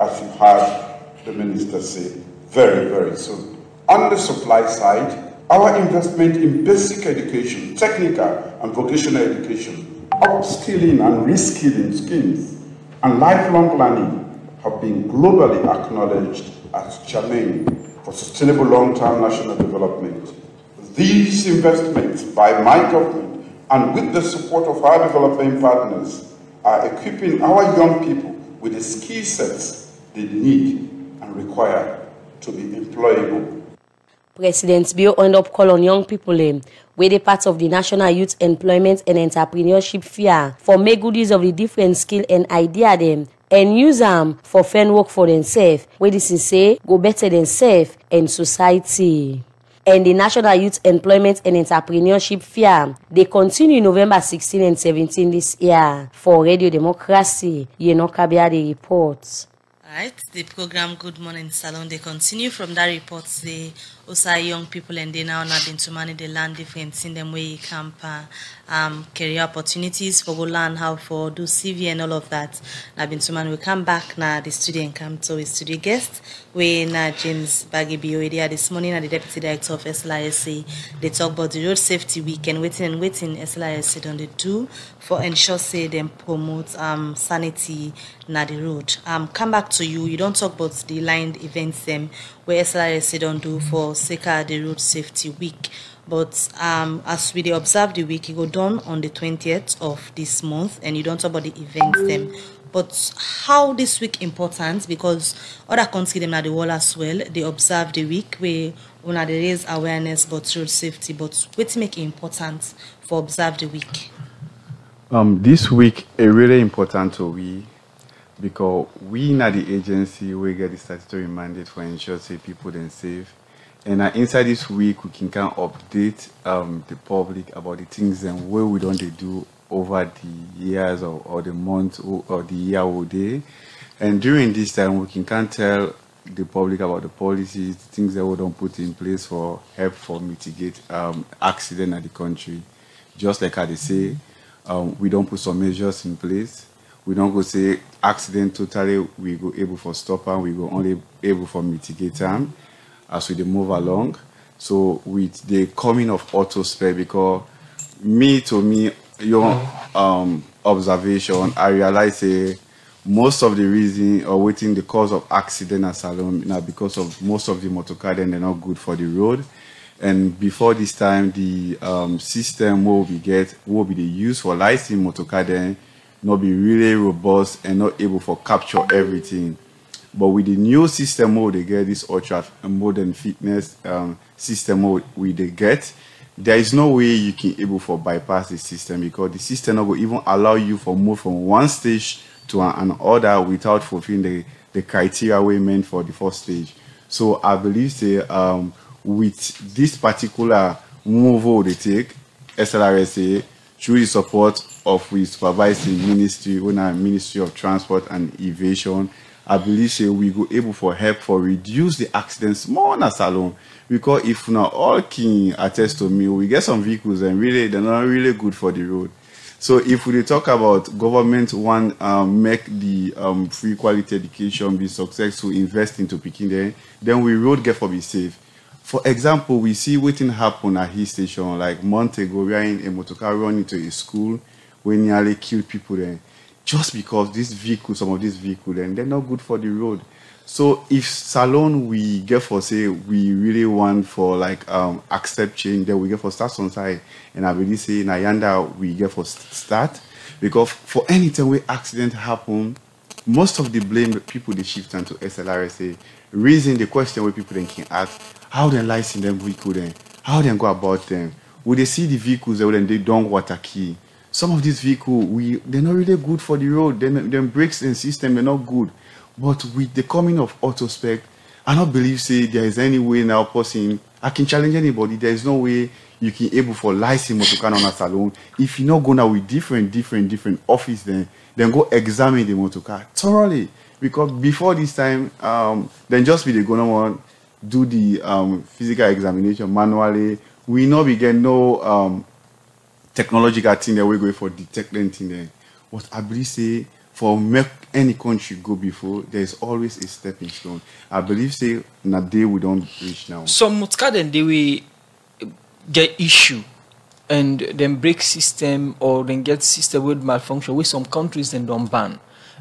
as you heard the Minister say, very, very soon. On the supply side, our investment in basic education, technical and vocational education, upskilling and reskilling schemes, and lifelong learning have been globally acknowledged as germane for sustainable long-term national development. These investments by my government and with the support of our developing partners are equipping our young people with the skill sets they need and require to be employable. President bio end up call on young people dem wey dey part of the national youth employment and entrepreneurship fair for make good use of the different skill and idea them and use them for find work for themselves wey dis is say go better themselves and society. and the national youth employment and entrepreneurship fair they continue november 16 and 17 this year for radio democracy yenokabia dey report. Right, the program Good Morning Salone they continue from that report say also young people and they now been to manage the land different in them way camp uh, um career opportunities for go learn how for do CV and all of that. Now been to man we come back now the studio and come to his studio guest we now James Baggy Bioedia this morning at the deputy director of SLRSA they talk about the road safety week and waiting and waiting SLRSA on the do for ensure say them promote um sanity na the road. Um come back to you. You don't talk about the lined events them where SLRSA don't do for Seka the road safety week. But um, as we observe the week, it go done on the 20th of this month, and you don't talk about the events them. But how this week important because other countries them at the wall as well. They observe the week where una dey raise awareness about road safety. But what make it important for observe the week? Um, this week, a really important to we because we na the agency we get the statutory mandate for ensure say people then safe. And uh, inside this week, we can kind of update um, the public about the things and where we don't do over the years or, or the month or, or the year or day. And during this time, we can kind of tell the public about the policies, the things that we don't put in place for help for mitigate um, accident at the country. Just like how they say, um, we don't put some measures in place. We don't go say accident totally, we go able for stop and we go only able for mitigate them as we move along. So with the coming of auto because me to me, your um, observation, I realize say most of the reason or waiting the cause of accident at Salone now because of most of the motor car then they're not good for the road. And before this time, the um, system will be get will be the use for licensing motor car then not be really robust and not able for capture everything. But with the new system mode, they get this ultra modern fitness um, system mode we they get. There is no way you can able for bypass the system because the system will even allow you for move from one stage to an, order without fulfilling the, the criteria we meant for the first stage. So I believe say um, with this particular move they take, SLRSA, through the support of we supervising ministry, when Ministry of Transport and Aviation, I believe say we go able for help for reduce the accidents more na salone because if not all can attest to me, we get some vehicles and really they're not really good for the road. So if we talk about government want um, make the um, free quality education be successful, invest into picking there, then we road get for be safe. For example, we see waiting happen at his station like month ago, we are in a motor car run into a school, we nearly killed people there just because these vehicles, some of these vehicles, and they're not good for the road. So if salone we get for say we really want for like um accept change, then we get for start on side, and I really say Nayanda we get for start because for anytime we accident happen, most of the blame people they shift into SLRSA. Reason the question where people then can ask how they license them vehicle then, how they go about them. Would they see the vehicles then they don't water key? Some of these vehicles we they're not really good for the road. Then them brakes and system they're not good. But with the coming of autospec i don't believe say there is any way now person i can challenge anybody. There is no way you can able for license motor car on a salone. If you not go now with different different different office then then go examine the motor car thoroughly. Because before this time um then just be the gonna want do the um physical examination manually. We know we get no um technological thing that we're going for detecting thing there. What I believe say for make any country go before, there is always a stepping stone. I believe say na day we don't reach now. Some then they will get issue and then break system or then get system with malfunction with some countries then don't ban.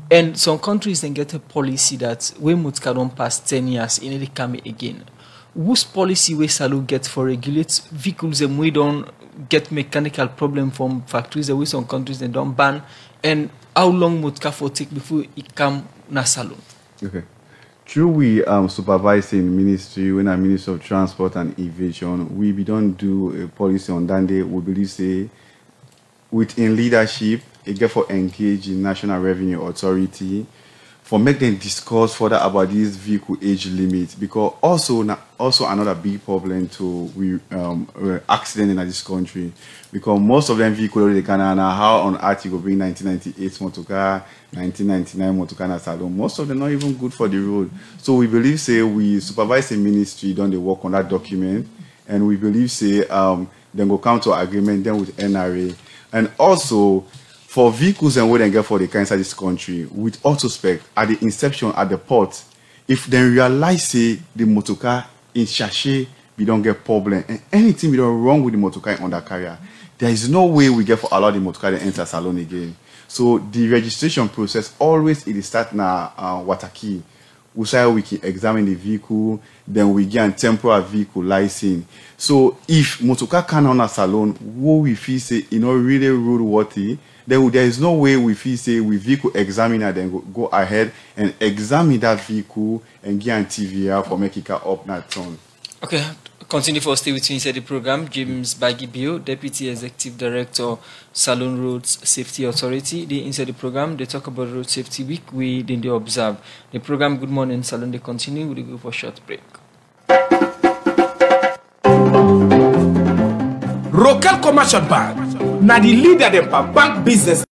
And some countries then get a policy that when mutka don't pass 10 years, in it come again. Whose policy we Salu get for regulate vehicles and we don't get mechanical problem from factories away some countries they don't ban and how long would for take before it come na salon okay. Through we um supervising ministry when i minister of transport and aviation we be don't do a policy on that day we believe say within leadership it get for engage in national revenue authority for make them discuss further about this vehicle age limit because also also another big problem to we um uh, accident in this country. Because most of them vehicle already can and how on go bring 1998 motor car 1999 motor car salone. Most of them not even good for the road. So we believe say we supervise the ministry done the work on that document and we believe say um then go come to agreement then with nra and also for vehicles and what they get for the car inside this country with autospec at the inception at the port if they realize say the motor car in sachet we don't get problem. And anything we don't wrong with the motor car on that carrier. There is no way we get for allow the motor car to enter salone again. So the registration process always it start na uh, wataki say we can examine the vehicle then we get a temporary vehicle license. So if motor car can on a salone what we feel say you know really road worthy then there is no way we feel say we vehicle examiner then go, go ahead and examine that vehicle and get an TVR for making it up that turn. Okay, continue for stay with me inside the program. James Bagibio, Deputy Executive Director, Salone Roads Safety Authority. They inside the program, they talk about Road Safety Week. We then they observe the program. Good morning, Salone. They continue. We go for a short break. Rokel Commercial Bank na the leader dem for bank business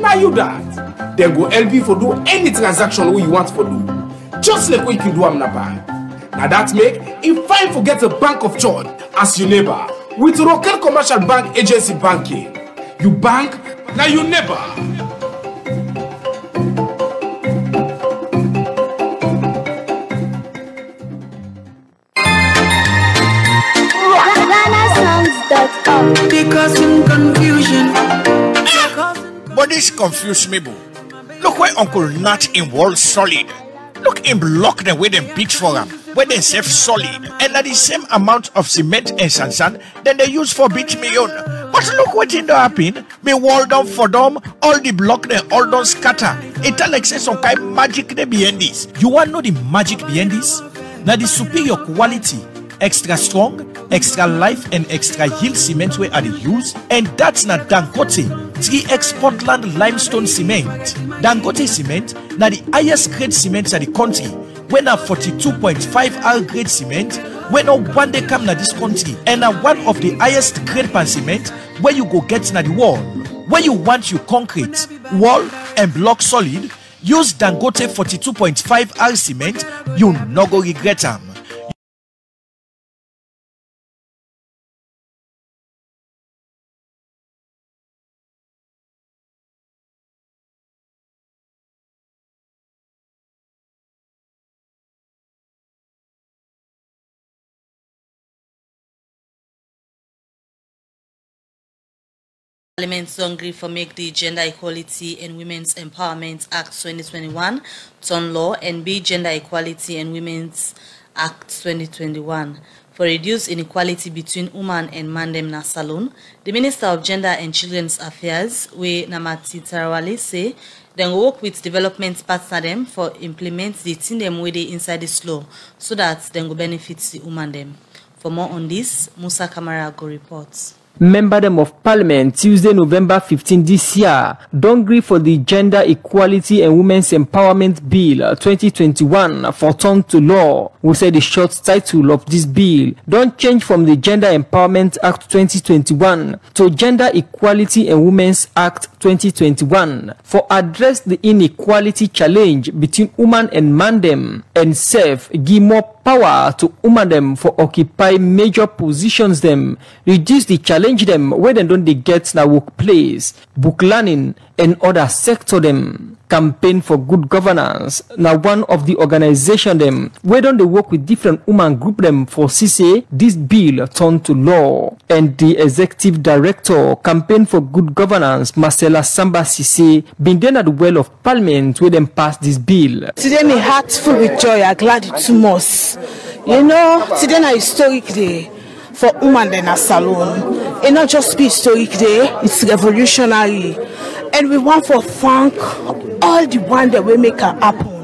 na you that. Dem go help you for do any transaction wey you want for do. Just like wey you do am na bank. Na that make e fine for get a bank of choice as your neighbor with Rokel Commercial Bank Agency Banking. You bank, na you neighbor. GhanaSongs.org. Because in confusion. This confuse me, boo. Look where Uncle Nat in World Solid. Look him block them where them beat for him, where they save solid, and at the same amount of cement and sand sand than they use for beat me on. But look what in the happen. Me wall down for them, all the block they all don't scatter. It like say some kind magic they behind this. You want know the magic behind this? Now the superior quality extra strong, extra life, and extra yield cement where are the use, and that's not Dangote 3x Portland limestone cement. Dangote cement now the highest grade cement in the country. When a 42.5 R grade cement, when no one day come na this country, and a one of the highest grade pan cement where you go get na the wall. Where you want your concrete, wall, and block solid, use Dangote 42.5 R cement, you no go regret them. Parliament hungry for make the Gender Equality and Women's Empowerment Act 2021 turn law and be Gender Equality and Women's Act 2021 for reduce inequality between woman and man dem na salone. The Minister of Gender and Children's Affairs, we Namati Tarawalli, say go work with development partner dem for implement the thing dem wey dey inside this law so that dem go benefit the woman dem. For more on this, Musa Kamara go report. Member dem of parliament tuesday november 15 this year. Don gree for di gender equality and women's empowerment bill 2021 for turn to law. We say di short title of dis bill. Don change from di gender empowerment act 2021 to gender equality and women's act 2021 for address di inequality challenge between woman and man dem and sef give more power to woman them for occupy major positions them, reduce di challenge dem wey dem don dey get na workplace book learning and other sector dem campaign for good governance Now, one of di organisation dem wey don dey work with different women group them for say dis bill turn to law and the executive director campaign for good governance marcella samba sesay been dey at the well of parliament wey dem pass this bill Today, my heart full with joy. I'm glad it too much. You know, today na historic day for women in a salone. It not just be historic day, it's revolutionary. And we want to thank all the one that will make it happen.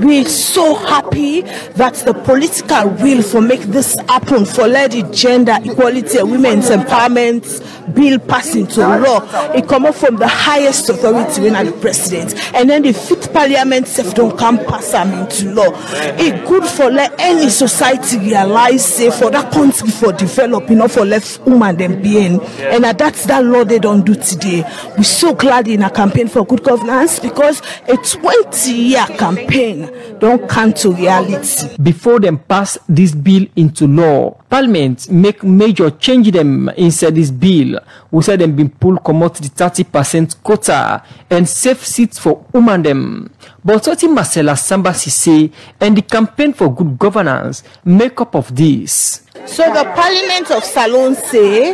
We're so happy that the political will for make this happen, for let the gender equality and women's empowerment bill pass into law. It come up from the highest authority when the president. And then the fifth parliament self don't come pass them into law. It good for let any society realize say for that country for developing, not for left woman them being. And uh, that's that law they don't do today. We're so glad in a campaign for good governance because a 20 year campaign don't come to reality. before dem pass dis bill into law parliament make major change dem inside dis bill we say dem bin pull comot thirty percent quota and save seats for woman dem but wetin marcella samba say and di campaign for good governance make up of dis. So the Parliament of Salon say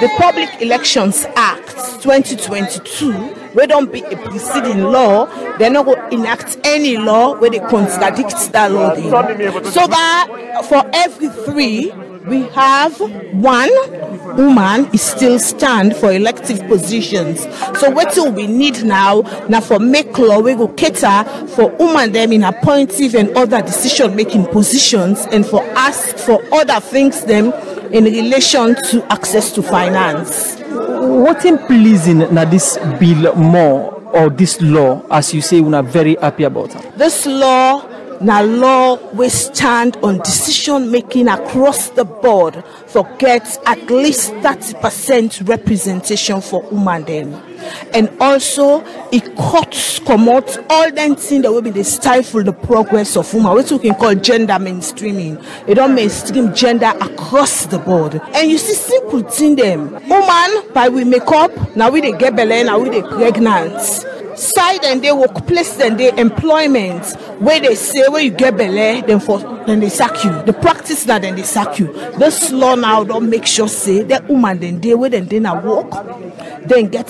the Public Elections Act 2022 wey don be a preceding law dem no go enact any law wey dey contradict that law. So that for every three we have one woman is still stand for elective positions so wetin we need now Now for make law wey go cater for woman dem in appointive and other decision making positions and for ask for other things dem in relation to access to finance. wetin pleasing now this bill more or this law as you say we are very happy about. This law na law wey stand on decision making across the board for get at least thirty percent representation for woman dem and also e cut comot all dem things that wey bin dey stifle the progress of woman wetin we can call gender mainstreaming. E don mainstream gender across the board. And you see simple thing dem woman by we make up now we dey get belle na we dey pregnant. Side dem dey workplace and dey employment where they say wey you get belle dem for dem dey sack you. The practice na dem they sack you. This law now don't make sure say that woman then wey dem dey na work dem get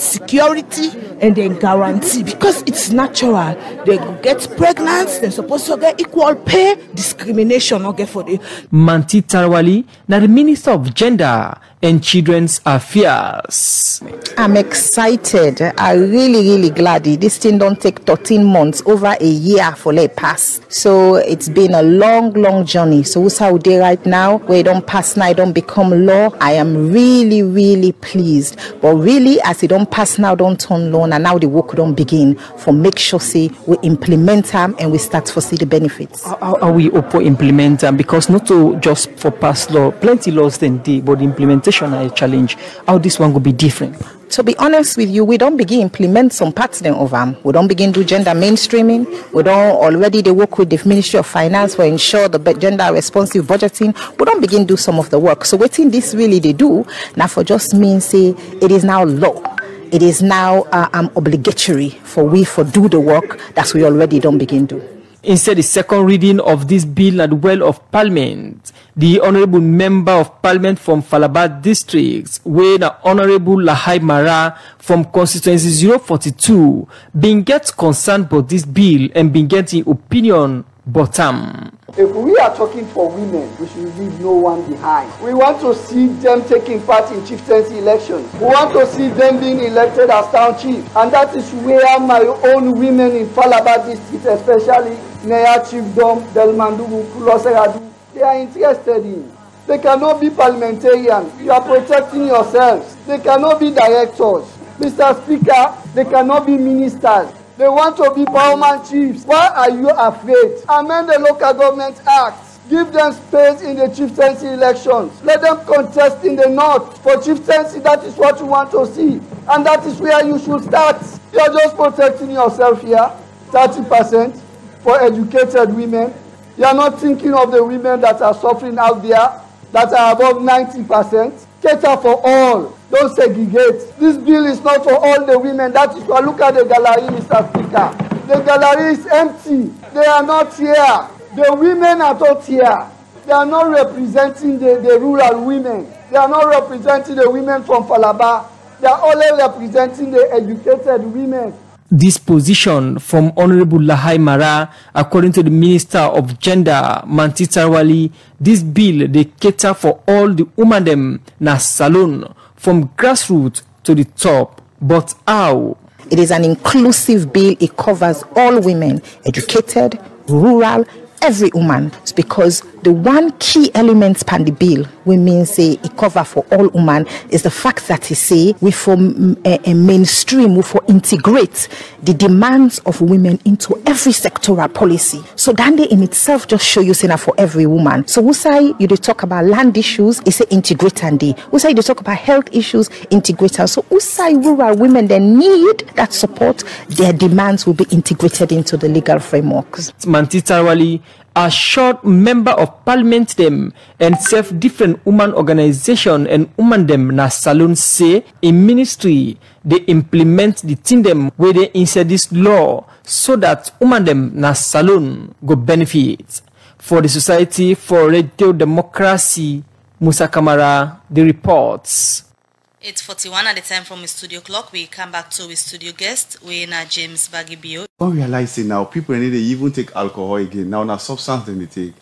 security and dem guarantee because it's natural They get pregnant dem supposed to get equal pay discrimination get for the. Manti Tarawalli, na the Minister of Gender and Children's Affairs. I'm excited. I really, really glad this thing don't take 13 months, over a year for let pass. So it's been a long, long journey. So what's how day right now, where it don't pass now, it don't become law. I am really, really pleased. But really, as it don't pass now, don't turn law, and now the work don't begin for make sure say we implement them and we start to see the benefits. How are we opo implement them? Because not to just for pass law, plenty laws then but the implementation challenge. How this one will be different? To be honest with you, we don't begin implement some parts then of them. We don't begin do gender mainstreaming. We don't already they work with the Ministry of Finance for ensure the gender responsive budgeting. We don't begin do some of the work. So waiting this really they do now for just means say it is now law. It is now uh, um, obligatory for we for do the work that we already don't begin do. Instead, the second reading of this bill at the well of Parliament, the Honorable Member of Parliament from Falabat District, when Honorable Lahai Mara from constituency 042, been get concerned about this bill and been getting opinion bottom. If we are talking for women, we should leave no one behind. We want to see them taking part in chieftaincy elections. We want to see them being elected as town chief. And that is where my own women in Falaba district, especially Naya Chiefdom, Delmandugu, Kuloseradu, they are interested in. They cannot be parliamentarians. You are protecting yourselves. They cannot be directors. Mr. Speaker, they cannot be ministers. They want to be powerman chiefs. Why are you afraid? Amend the local government act. Give them space in the chieftaincy elections. Let them contest in the north for chieftaincy. That is what you want to see. And that is where you should start. You are just protecting yourself here. 30% for educated women. You are not thinking of the women that are suffering out there that are above 90%. Cater for all. Don't segregate. This bill is not for all the women. That is why look at the gallery, Mr. Speaker. The gallery is empty. They are not here. The women are not here. They are not representing the, the rural women. They are not representing the women from Falaba. They are only representing the educated women. This position from Honorable Lahai Mara, according to the Minister of Gender, Manti Tarwali, this bill they cater for all the women them na salon from grassroots to the top. But how? It is an inclusive bill. It covers all women, educated, rural, every woman. Because the one key element pan the bill, we mean say it cover for all women, is the fact that he say we for a, a mainstream, we for integrate the demands of women into every sectoral policy. So that in itself just show you saying for every woman. So we say you dey talk about land issues, it's a integrate and day. We say you talk about health issues, integrate. So we say rural women they need that support, their demands will be integrated into the legal frameworks. Manti a short member of parliament them and self different woman organization and woman them na salone say in ministry they implement the thing them where they insert this law so that woman them na salone go benefit. For the society for radio democracy musa kamara the reports It's 41 at the time from the studio clock. We come back to the studio guest. We na James Bagibio. Realize it now. People need to even take alcohol again. Now, now substance they take.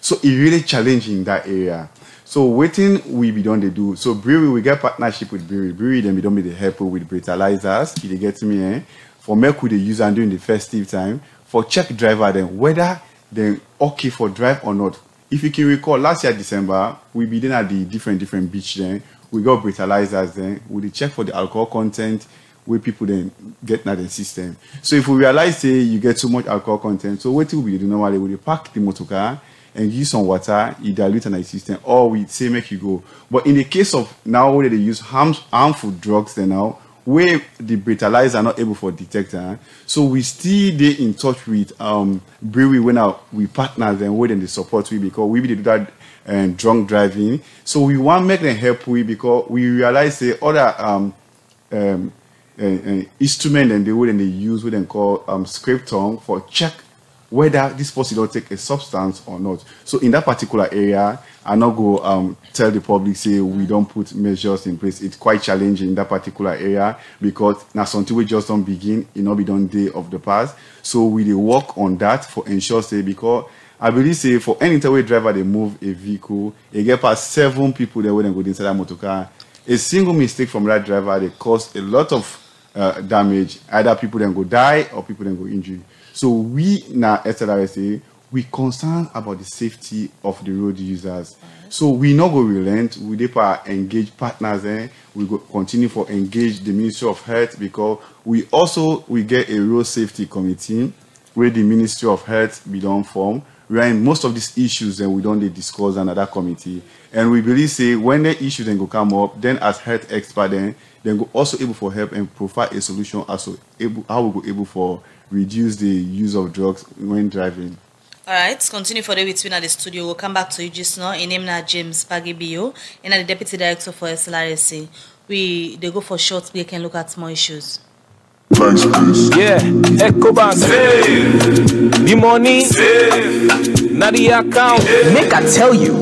So it really challenging in that area. So waiting we be done they do. So brewery we get partnership with brewery. Brewery then we don't be the help with breathalyzers. They get me eh. For milk we they use and during the festive time. For check driver then whether they okay for drive or not. If you can recall last year December we be then at the different different beach then we got breathalyzers then we check for the alcohol content where people then get na the system. So if we realize say you get too much alcohol content, so what we do normally we pack the motor car and use some water, you dilute in the system, or we say make you go. But in the case of now where they use harm, harmful drugs, then now where the breathalyzer are not able for detector, so we still dey in touch with um brewery when our we partners and where then they support we because we be do that um, drunk driving. So we want make them help we because we realize the other um um uh, uh, instrument and the way they use what they call um scrape tongue for check whether this person don't take a substance or not. So in that particular area, I not go um, tell the public say we don't put measures in place. It's quite challenging in that particular area because now something we just don't begin, it not be done day of the past. So we work on that for ensure say because I believe say for any interway driver they move a vehicle, they get past seven people they they go inside that motor car. A single mistake from that driver they cause a lot of uh, damage. Either people then go die or people then go injury. So we now SLRSA we concerned about the safety of the road users. So we not go relent. We for engage partners. Eh? We go continue for engage the Ministry of Health because we also we get a road safety committee where the Ministry of Health be done form. Where most of these issues and we don't discuss another committee. And we believe say when the issue then go come up, then as health expert then then go also able for help and provide a solution also able how we go able for reduce the use of drugs when driving. All right, continue for the between at the studio. We'll come back to you just now. In name now James Bagibio, and the deputy director for SLRC. We they go for short break and look at more issues. Yeah, EcoBank. Save. The money. Save. Not the account. Make I tell you,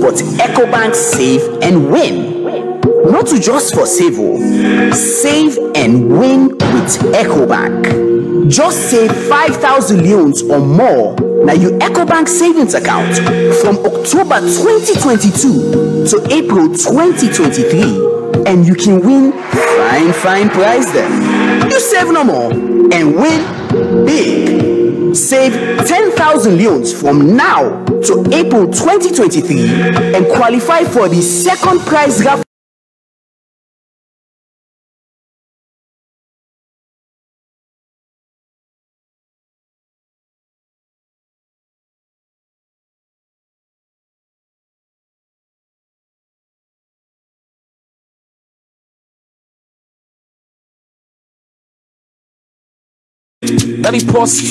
but EcoBank save and win. Not to just for save, oh. save and win with EcoBank. Just save 5,000 leones or more now your EcoBank savings account from October 2022 to April 2023 and you can win fine fine prize then. You save no more and win big. Save 10,000 leones from now to April 2023 and qualify for the second prize raffle That he post.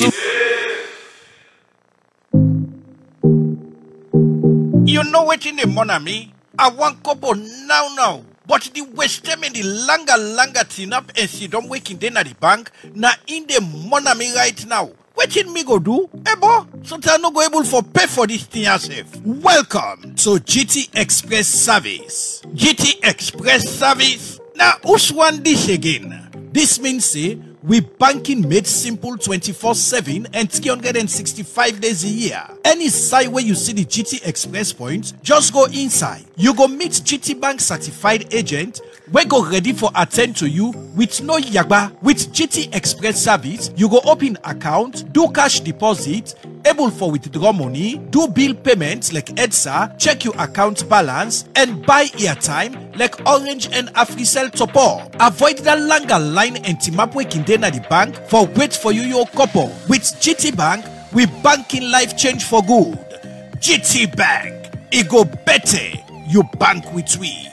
You know wetin dey mourn me? I want kobo now now. But the waste them in the longer longer tin up and see them waking then at the bank. Na in the me right now. Wetin me go do? Ebo, so I no go able for pay for this thing yourself. Welcome to GT Express Service. GT Express Service. Now, who's one this again? This means say we banking made simple 24-7 and 365 days a year. Any site where you see the GT Express point, just go inside. You go meet GT Bank certified agent we go ready for attend to you with no yagba. With GT Express service, you go open account, do cash deposit, able for withdraw money, do bill payments like EDSA, check your account balance, and buy airtime like Orange and AfriCell top up. Avoid the longer line and up waking day at the bank for wait for you your couple. With GT Bank, we banking life change for good. GT Bank, it go better. You bank with we.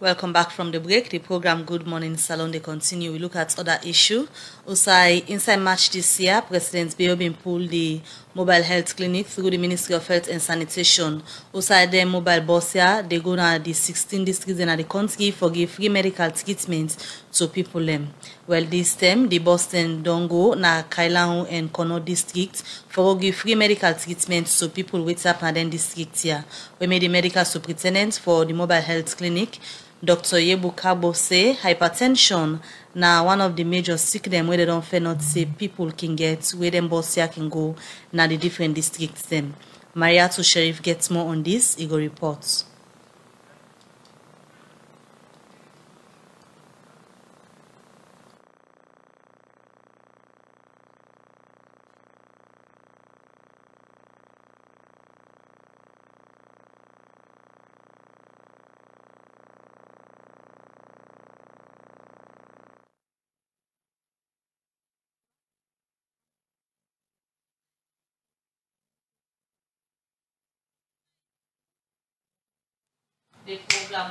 Welcome back from the break. The program Good Morning Salone they continue. We look at other issue. Also, inside March this year, President Biobin pulled the mobile health clinic through the Ministry of Health and Sanitation. Also, the mobile bus here, they go to the 16 districts in the country for give free medical treatment to people them. Well, this time, the Boston don't go na Kailahun and Kono district for give free medical treatment to people with up then district here. We made the medical superintendent for the mobile health clinic Dr. Yebu Kabo say hypertension na one of the major sick them where they don't fair not say people can get where them boss here can go na the different districts them. Mariatu Sheriff gets more on this, go reports.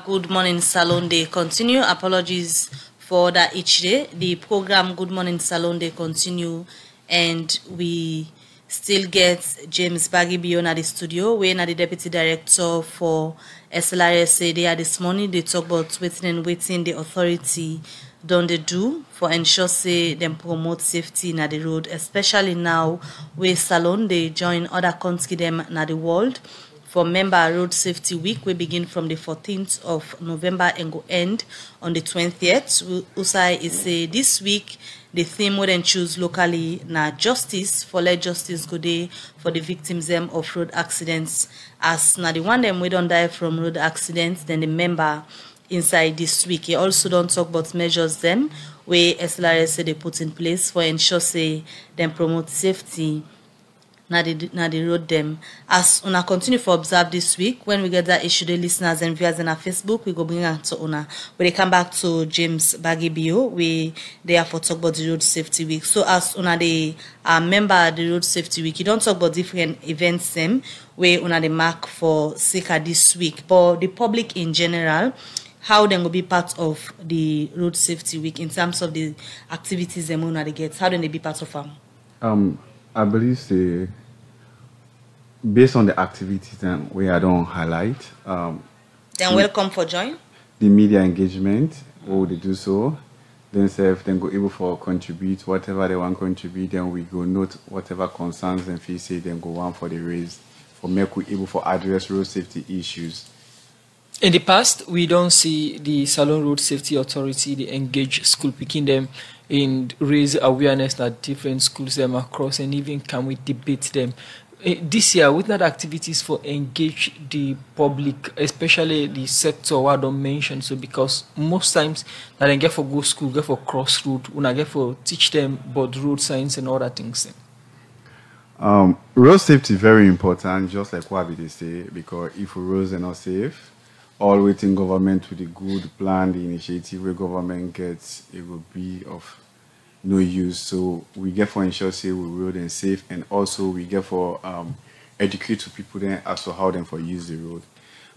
Good Morning Salone Day continue. Apologies for that each day. The program Good Morning Salone Day continue and we still get James Baggy Bion at the studio, when the deputy director for SLRSA there this morning. They talk about waiting and waiting the authority don dey do for ensure say dem promote safety na the road especially now wey salone dey join other country them na the world for member road safety week. Wey begin from the 14th of november and go end on the 20th usai e say this week the theme wey dem choose locally na justice for let justice go dey for the victims dem of road accidents. As na the one dem don't die from road accidents then the member inside this week. He also don't talk about measures them where SLRS they put in place for ensure say them promote safety na the na the road them. As una continue for observe this week, when we get that issue, the listeners and viewers in our Facebook, we go bring am to una. When they come back to James Bagibio, we they are for talk about the road safety week. So as una they are member the road safety week, you don't talk about different events them where una the mark for Sika this week, but the public in general how dem go be part of the road safety week in terms of the activities dem una dey get how dey be part of am. Um, I believe say based on the activities um, wey I don highlight. Um, dem welcome for join. The media engagement we dey do so. Then sef dem go able for contribute whatever they want contribute then we go note whatever concerns and feel say dem go want for the raise for make we able for address road safety issues. In the past, we don't see the Salone Road Safety Authority they engage school picking them and raise awareness at different schools them across and even can we debate them. Eh, This year, with that activities for engage the public, especially the sector I don't mention so because most times that they get for go school, get for cross road, when I get for teach them about road signs and other things. Um, road safety very important, just like what we dey say, because if roads are not safe, all waiting government with a good plan, the initiative where government gets, it will be of no use. So we get for ensure say we road and safe, and also we get for um, educate to people then as to how them for use the road.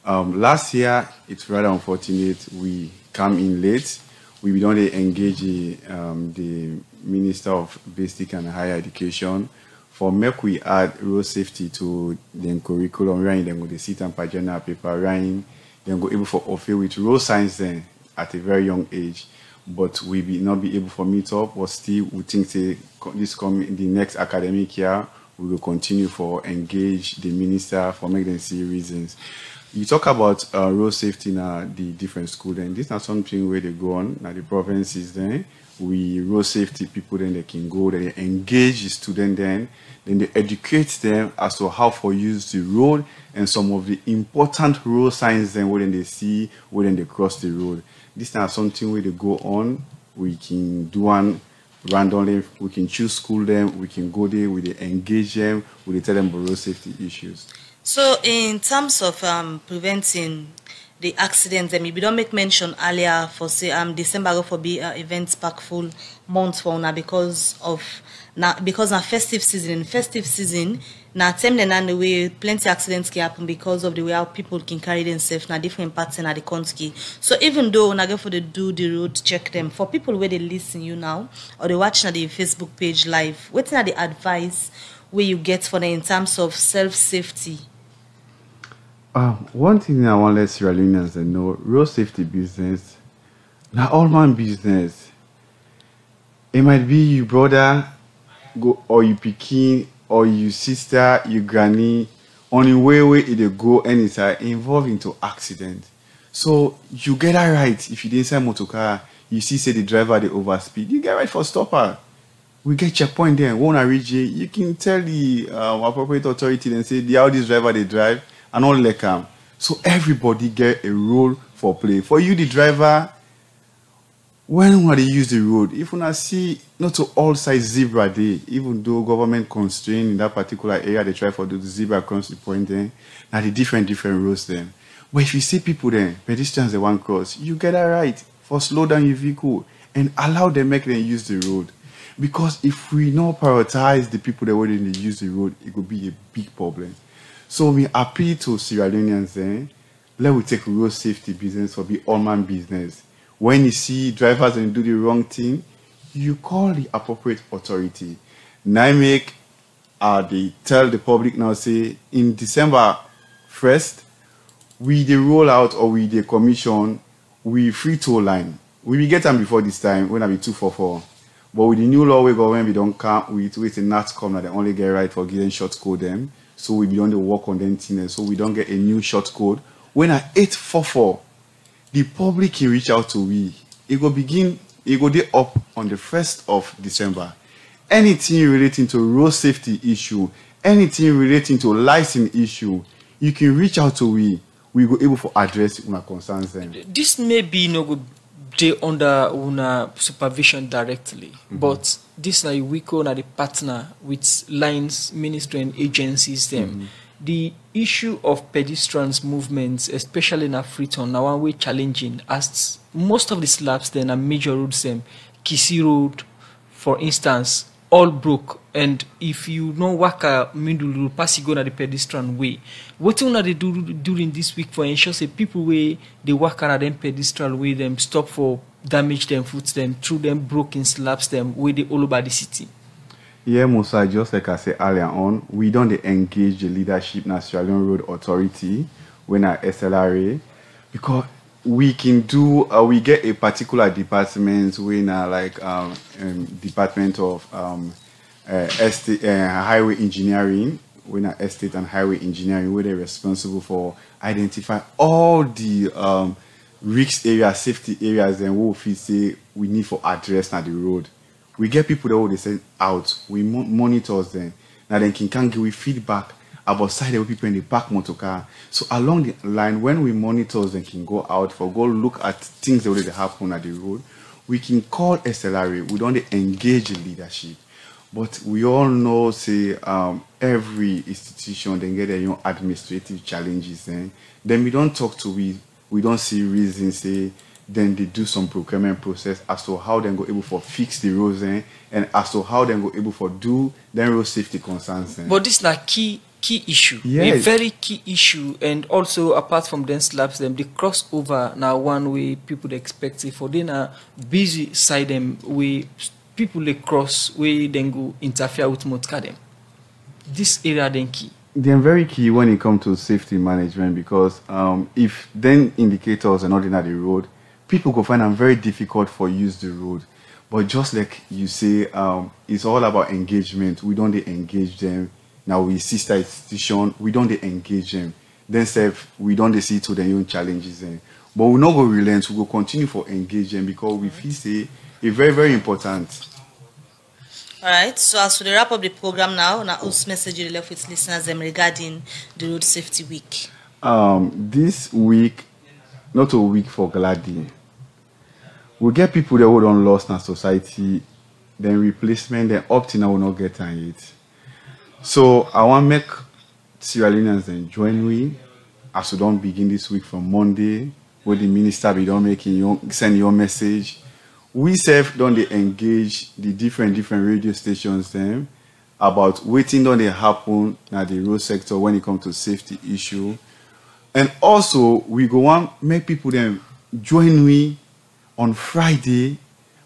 Um, last year, it's rather unfortunate we come in late. We don't engage the, um, the Minister of Basic and Higher Education for make we add road safety to the curriculum, writing them with the sit and pagina paper, writing then go able for offer with road science then at a very young age. But we be not be able for meet up, but still we think say this coming the next academic year we will continue for engage the minister for make them see reasons. You talk about uh, road safety now the different school then this not something where they go on now the provinces then we road safety people then they can go they engage the student then then they educate them as to how for use the road and some of the important road signs then when they see when they cross the road. This now something where they go on. We can do one randomly we can choose school them we can go there we engage them we tell them about road safety issues. So in terms of um, preventing the accidents, um, you don't make mention earlier for say um December go for be uh, events pack full month for now because of now because now festive season. Festive season now time then and the way plenty accidents can happen because of the way how people can carry themselves now different parts in the country. So even though when I go for the do the road check them for people where they listen you now or they watch na the Facebook page live, what are the advice where you get for them in terms of self safety? Uh, one thing I want to let Sierra Leoneans know, road safety business, now all man business. It might be you brother, go or you pikin, or you sister, you granny, on the way where it go anytime involved into accident. So you get that right if you inside motor car, you see say the driver they overspeed, you get right for stopper. we get checkpoint there. When I reach here, you can tell the um, appropriate authority and say the this driver they drive and all like am. So everybody get a role for play. For you, the driver, when dey use the road, if una see not to all size zebra dey, even though government constrain in that particular area, they try for the zebra cross the point there. Now the different different roads then. But if you see people there, pedestrians they want cross, you get that right for slow down your vehicle and allow them make them use the road. Because if we not prioritize the people that wouldn't use the road, it could be a big problem. So we appeal to Sierra Leoneans then, let we take road safety business or be all man business. When you see drivers and do the wrong thing, you call the appropriate authority. Make uh, they tell the public now say in December 1st, we the roll out or we the commission, we free toll line. We will get them before this time when I be 244. But with the new law we go when we don't come with with the NATCOM now they only get right for getting short code them. So we be on the work on them thing so we don't get a new short code. When at 844, the public can reach out to we. It will begin it go day up on the 1st of December. Anything relating to road safety issue, anything relating to license issue, you can reach out to we. We go able to address my concerns then. This may be no go dey under una supervision directly, mm-hmm. but this na we call na the partner with lines, ministry and agencies them. Mm-hmm. The issue of pedestrians movements, especially in Freetown, na one way challenging as most of the slabs then are major roads them. Kissy Road, for instance, all broke and if you no waka middle road pass you go na the pedestrian way wetin una dey do during this week for ensure say people wey dey waka na dem pedestrian way dem stop for damage dem foot dem through dem broken slabs dem wey dey all over the city. Yeah, Musa, just like I said earlier on, we don't dey engage the leadership na Sierra Leone Road Authority when at SLRA because we can do uh, we get a particular department when uh, like um, um, department of um, uh, estate uh, highway engineering when uh, estate and highway engineering where they're responsible for identify all the um, risk areas safety areas and what we say we need for address the road. We get people that will they send out we mo- monitor them. Now then can can give we feedback about side of people in the back motor car. So along the line when we monitor them can go out for go look at things that already happen at the road. We can call SLRA we don't engage leadership. But we all know say um, every institution then get their own administrative challenges then then we don't talk to we we don't see reason say then they do some procurement process as to how they go able for fix the roads eh, and as to how they go able for do then road safety concerns eh. But this na key key issue, a very key issue, and also apart from them slabs them, the crossover now one way people expect it for they na busy side them way people they cross way then go interfere with motor them. This area then key. they're very key when it comes to safety management because um, if then indicators are not in the road, people go find them very difficult for use the road. But just like you say, um, it's all about engagement. We don't engage them. Now we sister institution, we don't engage them. Then self, we don't see to their own challenges. But we not go relent. We will continue for engage them because we feel say it's very very important. Alright, so as we wrap up the program now, now whose message you left with listeners them regarding the Road Safety Week? um, this week, not a week for Gladi, we get people that would on lost in our society, then replacement, then up till now will not get on it. So I want to make Sierra Leoneans then join we as we don't begin this week from Monday, where the minister be don't making your send your message. We self don't they engage the different different radio stations them about waiting don't they happen at the road sector when it comes to safety issue. And also we go on make people then join we on Friday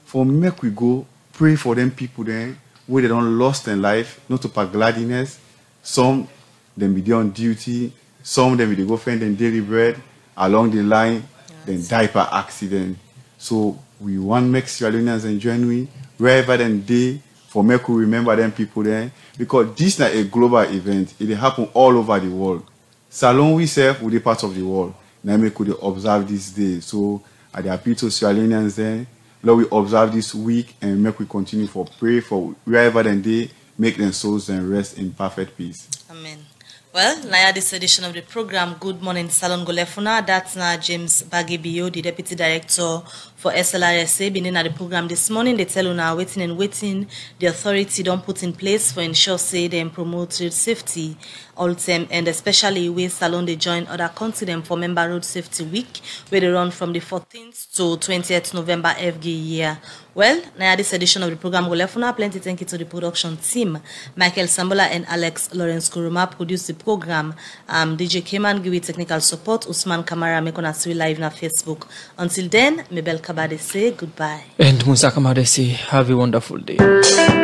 for make we go pray for them people then where they don't lost in life, not to pack gladness. Some them be there on duty, some them be they go find them daily bread along the line, then die per accident. So we want make Sierra Leoneans and we wherever them they for make we remember them people there because this not a global event. It happen all over the world. Salone we serve with the part of the world. Now make we dey observe this day. So I appeal to Sierra Leoneans there. Lord, we observe this week and make we continue for pray for wherever them they make their souls and rest in perfect peace. Amen. Well, now this edition of the program, Good Morning Salone Golefuna, that's now James Bagibio, the Deputy Director for SLRSA being at the program this morning. They tell una waiting and waiting. The authority don't put in place for ensure say them promote road safety all time and especially with Salone they join other continent for Member Road Safety Week where they run from the 14th to 20th November every year. Well, now this edition of the program will now plenty thank you to the production team. Michael Sambola and Alex Lawrence Koroma produced the program. Um, DJ Keman give technical support. Usman Kamara make on live na Facebook. Until then, Mabel Kabade say goodbye. And Musa say have a wonderful day.